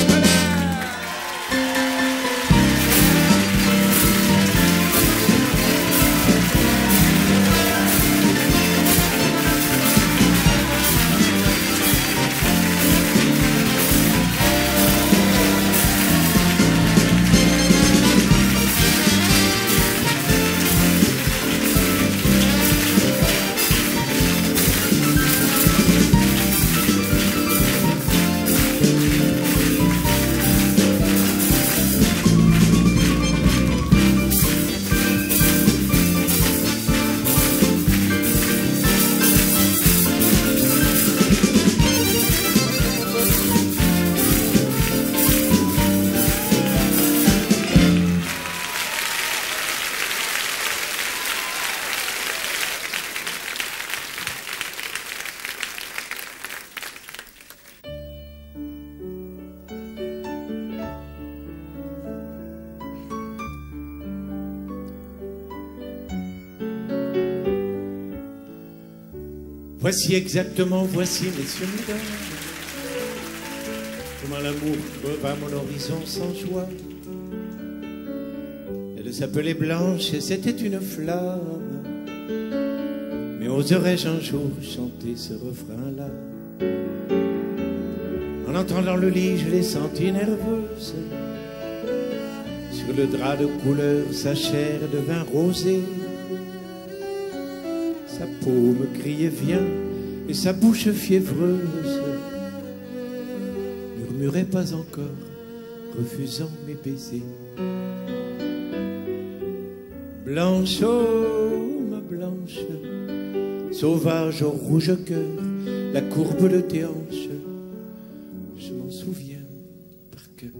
Voici exactement, voici, messieurs, mesdames, comment l'amour reva mon horizon sans joie. Elle s'appelait Blanche et c'était une flamme. Mais oserais-je un jour chanter ce refrain-là? En entrant dans le lit, je l'ai sentie nerveuse. Sur le drap de couleur, sa chair devint rosée. Peau me criait viens et sa bouche fiévreuse murmurait pas encore, refusant mes baisers. Blanche, oh ma blanche, sauvage au rouge cœur, la courbe de tes hanches, je m'en souviens par cœur.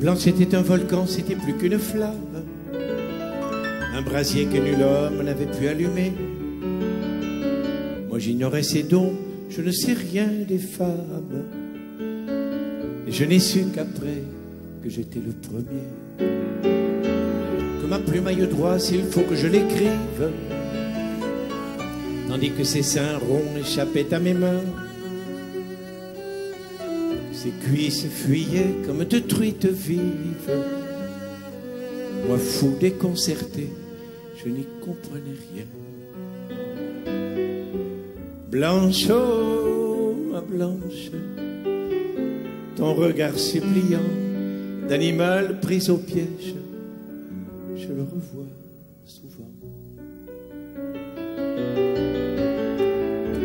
Blanche c'était un volcan, c'était plus qu'une flamme, brasier que nul homme n'avait pu allumer. Moi j'ignorais ses dons, je ne sais rien des femmes, et je n'ai su qu'après que j'étais le premier. Que ma plume aille droit s'il faut que je l'écrive, tandis que ses seins ronds échappaient à mes mains. Ses cuisses fuyaient comme de truites vives. Moi fou déconcerté, je n'y comprenais rien. Blanche, oh ma blanche, ton regard suppliant d'animal pris au piège, je le revois souvent.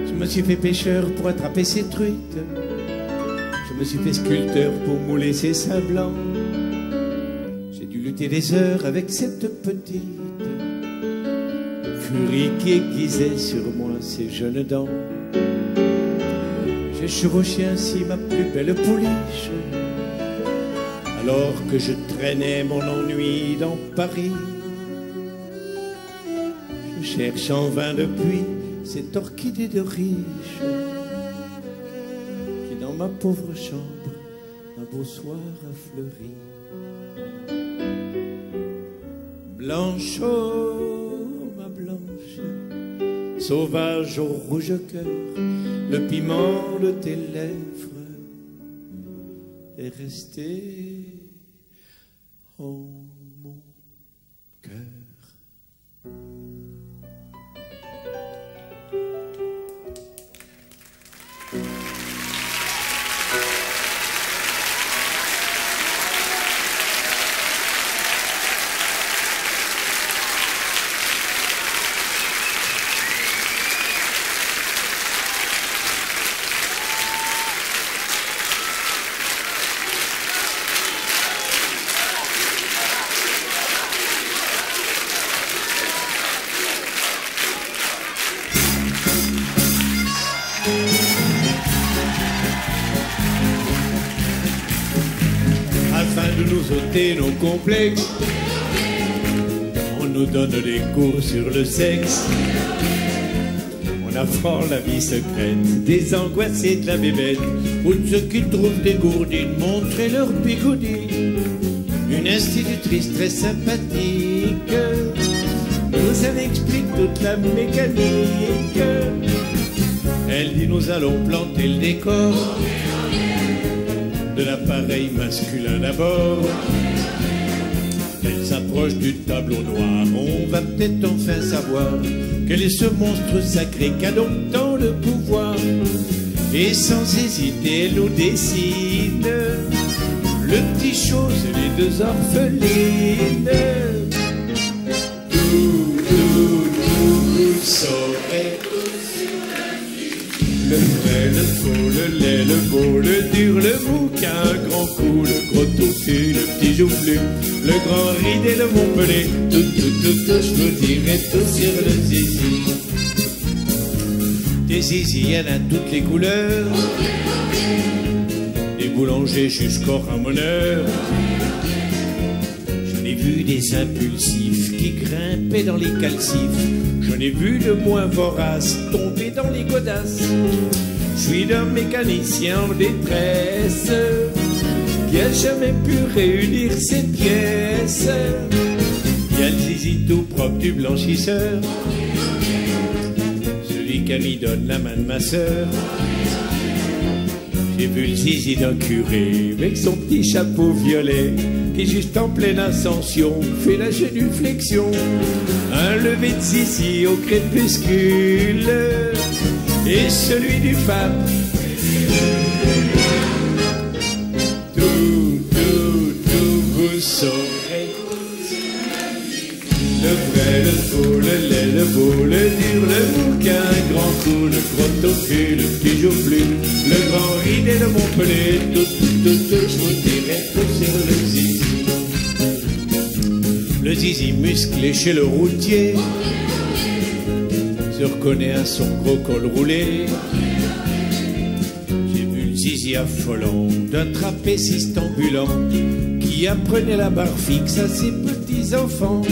Je me suis fait pêcheur pour attraper ces truites, je me suis fait sculpteur pour mouler ces seins blancs. J'ai dû lutter des heures avec cette petite qui aiguisait sur moi ses jeunes dents. J'ai chevauché ainsi ma plus belle pouliche alors que je traînais mon ennui dans Paris. Je cherche en vain depuis cette orchidée de riche qui dans ma pauvre chambre un beau soir a fleuri. Blanche, sauvage au rouge cœur, le piment de tes lèvres est resté en nos complexes, on nous donne des cours sur le sexe. On apprend la vie secrète des angoissés de la bébête, ou de ceux qui trouvent dégourdis de montrer leur bigoudi. Une institutrice très sympathique nous en explique toute la mécanique. Elle dit nous allons planter le décor de l'appareil masculin d'abord. Elle s'approche du tableau noir, on va peut-être enfin savoir quel est ce monstre sacré qui a donc tant de pouvoir. Et sans hésiter, elle nous le petit chose, les deux orphelines. Le vrai, le faux, le lait, le beau, le dur, le bouquin, grand coup, le gros touffu, le petit joufflu, le grand ridé, le Montpellier, tout, tout, tout, tout, je vous dirai tout sur le zizi. Des zizi, il a toutes les couleurs, des boulangers jusqu'au ramoneur. J'en ai vu des impulsifs qui grimpaient dans les calcifs. J'en ai vu de moins voraces tomber dans les godasses. Je suis d'un mécanicien en détresse qui a jamais pu réunir ses pièces. A le zizi tout propre du blanchisseur, celui qui m'y donne la main de ma sœur. J'ai vu le zizi d'un curé avec son petit chapeau violet qui juste en pleine ascension fait la génuflexion. Un lever de zizi au crépuscule et celui du pape. Tout, tout, tout, vous saurez. Le vrai, le faux, le lait, le beau, le dur, le bouquin, grand coup, le gros au cul, le petit plus, le grand ride le Montpellier, tout, tout, tout, tout, je vous dirai tout sur le zizi. Le zizi musclé chez le routier se reconnaît à son gros col roulé. J'ai vu le zizi affolant d'un trapéziste ambulant qui apprenait la barre fixe à ses petits enfants.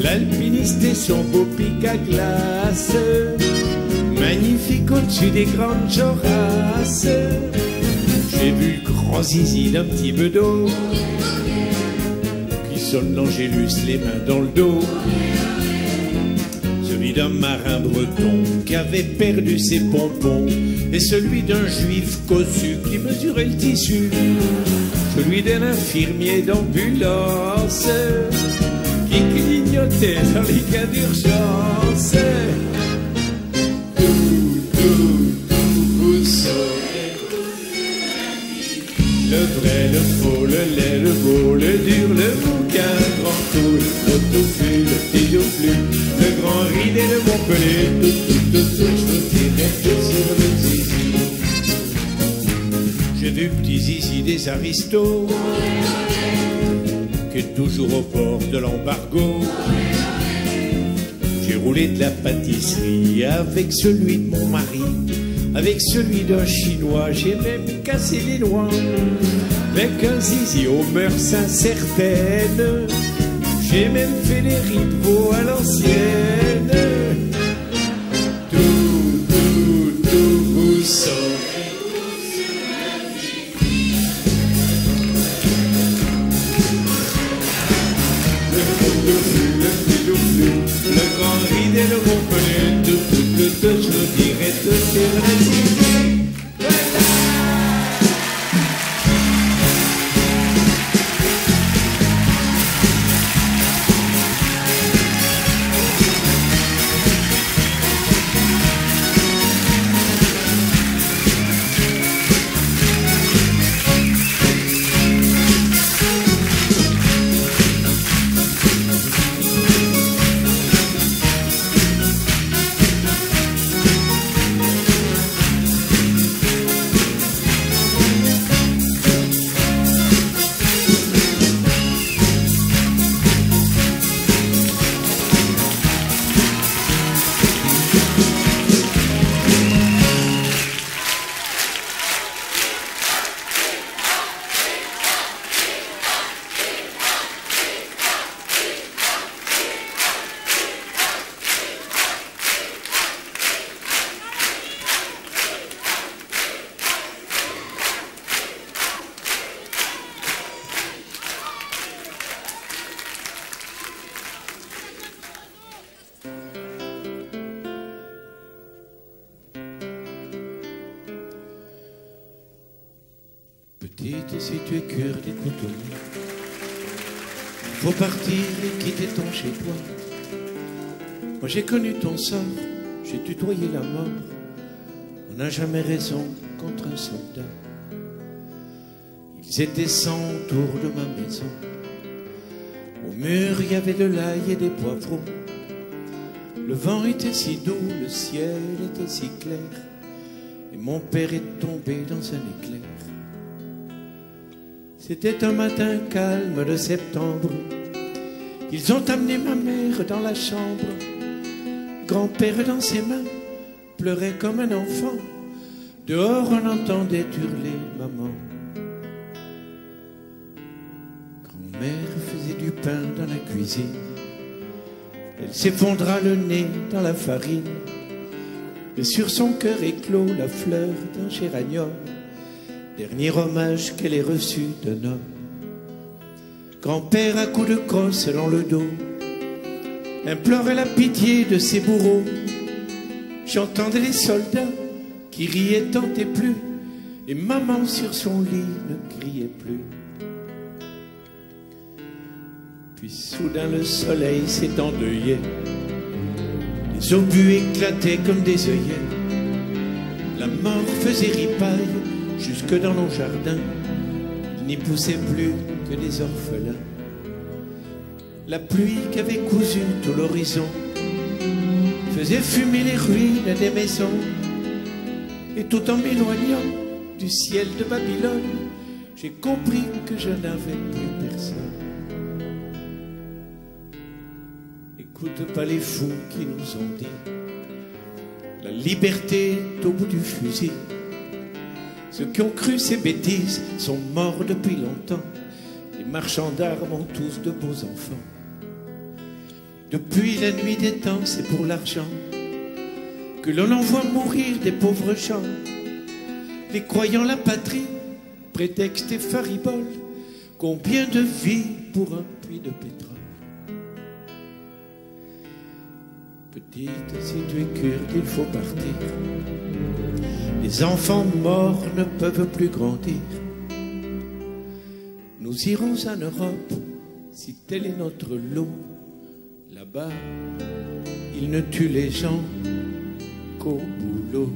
L'alpiniste et son beau pic à glace, magnifique au-dessus des grandes jorasses. J'ai vu le grand zizi d'un petit bedeau sonne l'angélus les mains dans le dos. Celui d'un marin breton qui avait perdu ses pompons et celui d'un juif cossu qui mesurait le tissu. Celui d'un infirmier d'ambulance qui clignotait dans les cas d'urgence. Tout, tout, tout, vous saurez. Le vrai, le faux, le lait, le beau, le dur, le bouquin, grand coup, le gros touffu, le grand ride et le Montpellier, tout, tout, tout, tout, je vous dirai tout sur le zizi. J'ai vu petit zizi des aristos, qui est toujours au bord de l'embargo. J'ai roulé de la pâtisserie avec celui de mon mari, avec celui d'un chinois, j'ai même cassé les doigts. Avec un zizi aux mœurs incertaines, j'ai même fait les rideaux à l'ancienne. Tout, tout, tout, vous saurez. Le gros touffu, le petit touffu, le grand ride et le Montpellier, tout, tout, tout, tout, je vous dirai tout sur j'ai connu ton sort, j'ai tutoyé la mort. On n'a jamais raison contre un soldat. Ils étaient cent autour de ma maison. Au mur, il y avait de l'ail et des poivrons. Le vent était si doux, le ciel était si clair. Et mon père est tombé dans un éclair. C'était un matin calme de septembre. Ils ont amené ma mère dans la chambre. Grand-père dans ses mains pleurait comme un enfant. Dehors, on entendait hurler maman. Grand-mère faisait du pain dans la cuisine. Elle s'effondra le nez dans la farine. Et sur son cœur éclot la fleur d'un géranium. Dernier hommage qu'elle ait reçu d'un homme. Grand-père à coups de crosse dans le dos implorait la pitié de ses bourreaux. J'entendais les soldats qui riaient tant et plus, et maman sur son lit ne criait plus. Puis soudain le soleil s'est endeuillé, les obus éclataient comme des œillets. La mort faisait ripaille jusque dans nos jardins. Il n'y poussait plus que des orphelins. La pluie qu'avait cousu tout l'horizon faisait fumer les ruines des maisons. Et tout en m'éloignant du ciel de Babylone, j'ai compris que je n'avais plus personne. Écoute pas les fous qui nous ont dit la liberté au bout du fusil. Ceux qui ont cru ces bêtises sont morts depuis longtemps. Les marchands d'armes ont tous de beaux enfants. Depuis la nuit des temps, c'est pour l'argent que l'on envoie mourir des pauvres gens. Les croyants la patrie, prétexte et faribole, combien de vies pour un puits de pétrole. Petite, si tu es kurde, il faut partir. Les enfants morts ne peuvent plus grandir. Nous irons en Europe, si tel est notre lot. Là-bas, ils ne tuent les gens qu'au boulot.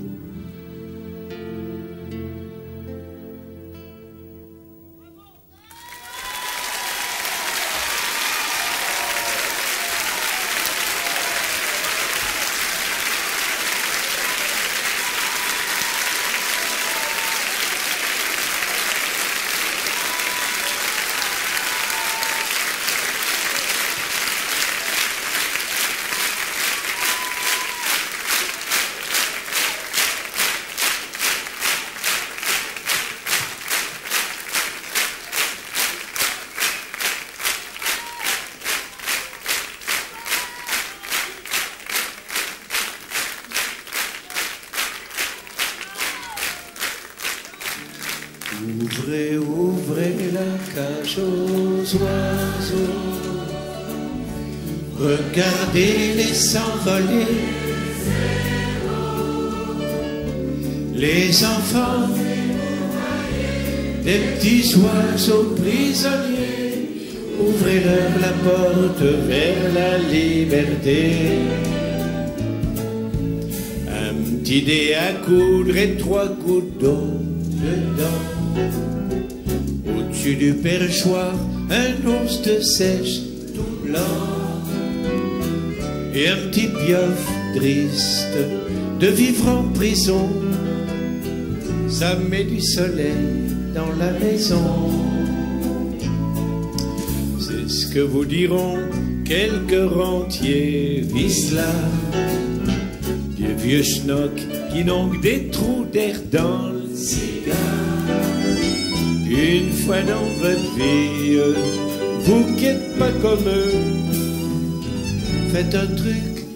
Un petit dé à coudre et trois gouttes d'eau dedans. Au-dessus du perchoir, un ours de sèche tout blanc. Et un petit piouf triste de vivre en prison. Ça met du soleil dans la maison. C'est ce que vous diront quelques rentiers vicelards. Des vieux schnocks qui n'ont que des trous d'air dans le cigare. Une fois dans votre vie, vous qui n'êtes pas comme eux, faites un truc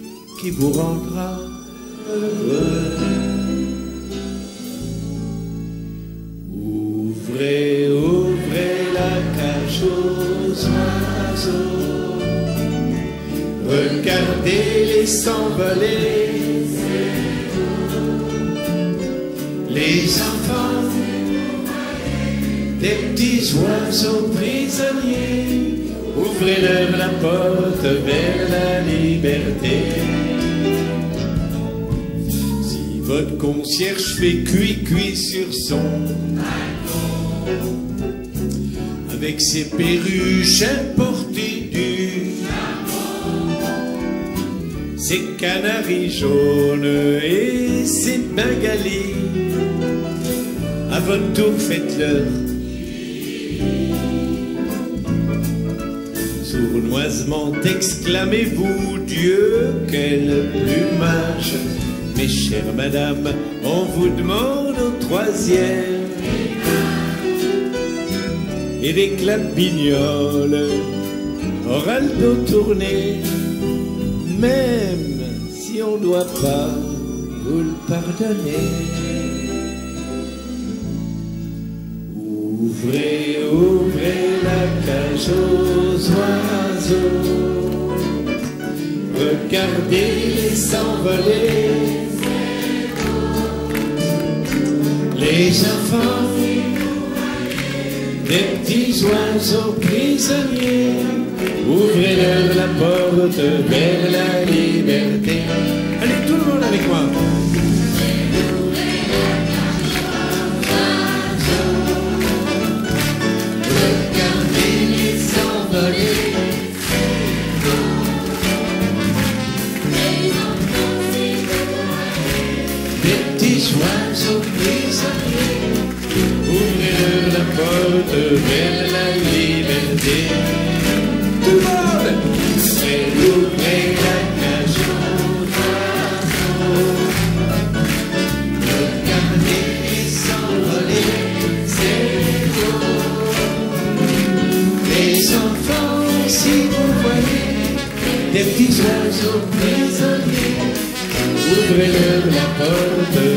qui vous rendra heureux. Ouvrez, ouvrez la cage aux oiseaux. Regardez-les s'envoler. Des petits oiseaux prisonniers, ouvrez-leur la porte vers la liberté. Si votre concierge fait cuit-cuit sur son avec ses perruches importées du ses canaris jaunes et ses bengalis. À votre tour, faites-leur sournoisement exclamez-vous Dieu, quel plumage. Mes chères madames, on vous demande au troisième. Et des clapignoles, Oraldo tourné, même si on doit pas vous le pardonner. Les enfants des petits oiseaux prisonniers, ouvrez-leur la porte vers la liberté. Allez, tout le monde avec moi. Porte vers la liberté. Tout le monde, c'est ouvrir la cage aux oiseaux. Regardez s'envoler, c'est beau. Les enfants, si vous voyez des petits oiseaux prisonniers, ouvrez-leur la porte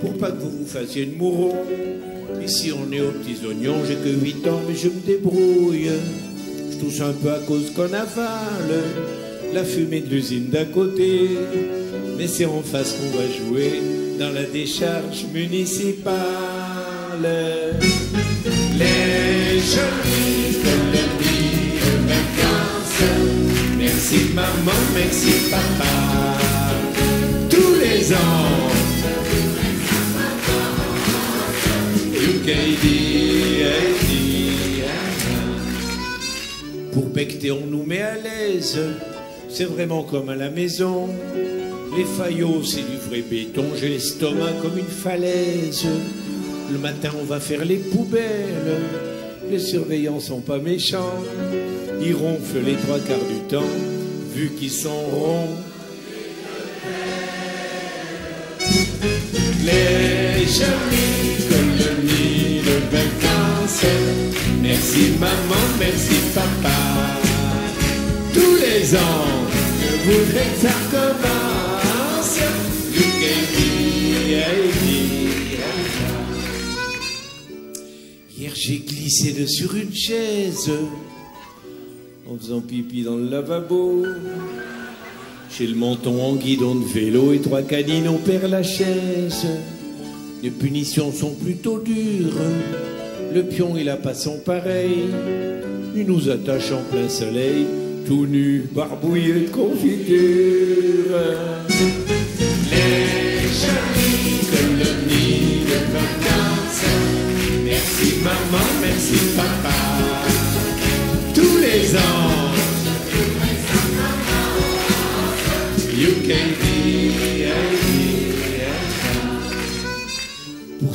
pour pas que vous vous fassiez de mouron. Ici on est aux petits oignons, j'ai que 8 ans mais je me débrouille. Je touche un peu à cause qu'on avale la fumée de l'usine d'à côté. Mais c'est en face qu'on va jouer dans la décharge municipale. Les colonies de vacances. Merci maman, merci papa. Tous les ans. Pour becter, on nous met à l'aise. C'est vraiment comme à la maison. Les faillots, c'est du vrai béton. J'ai l'estomac comme une falaise. Le matin, on va faire les poubelles. Les surveillants sont pas méchants. Ils ronflent les trois quarts du temps, vu qu'ils sont ronds. Les Merci maman, merci papa. Tous les ans, je voudrais que ça commence. Youkaidi, Heidi, Hier, j'ai glissé de sur une chaise en faisant pipi dans le lavabo. J'ai le menton en guidon de vélo et trois canines on perd la chaise. Les punitions sont plutôt dures. Le pion il a pas son pareil. Il nous attache en plein soleil, tout nu, barbouillé de confiture. Les jolies colonies de vacances. Merci maman, merci papa.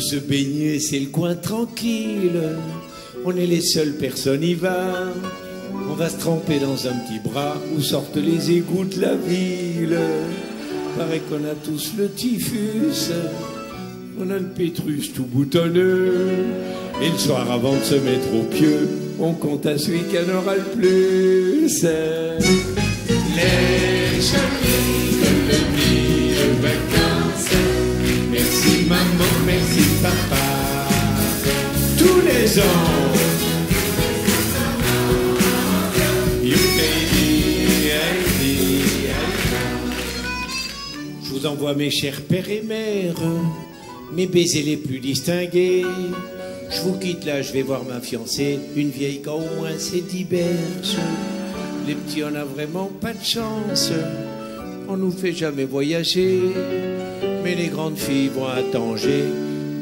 Se baigner, c'est le coin tranquille. On est les seules personnes y va. On va se tremper dans un petit bras où sortent les égouts de la ville. Paraît qu'on a tous le typhus. On a le pétrus tout boutonneux. Et le soir, avant de se mettre au pieu, on compte à celui qui en aura le plus. Les de vacances. Merci maman, merci papa. Tous les ans. Je vous envoie mes chers pères et mères, mes baisers les plus distingués. Je vous quitte là, je vais voir ma fiancée, une vieille quand au moins c'est dix berges. Les petits, on a vraiment pas de chance, on nous fait jamais voyager. Mais les grandes filles vont à Tanger,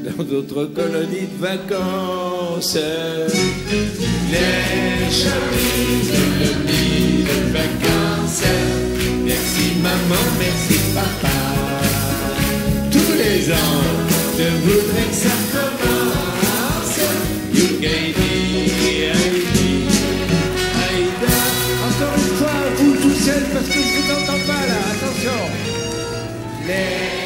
dans d'autres colonies de vacances. Les chemins colonies de vacances. Merci maman, merci papa. Tous les ans, je voudrais que ça commence. You gave me Aïda. Encore une fois, vous tout seul, parce que je vous entends pas là, attention. Les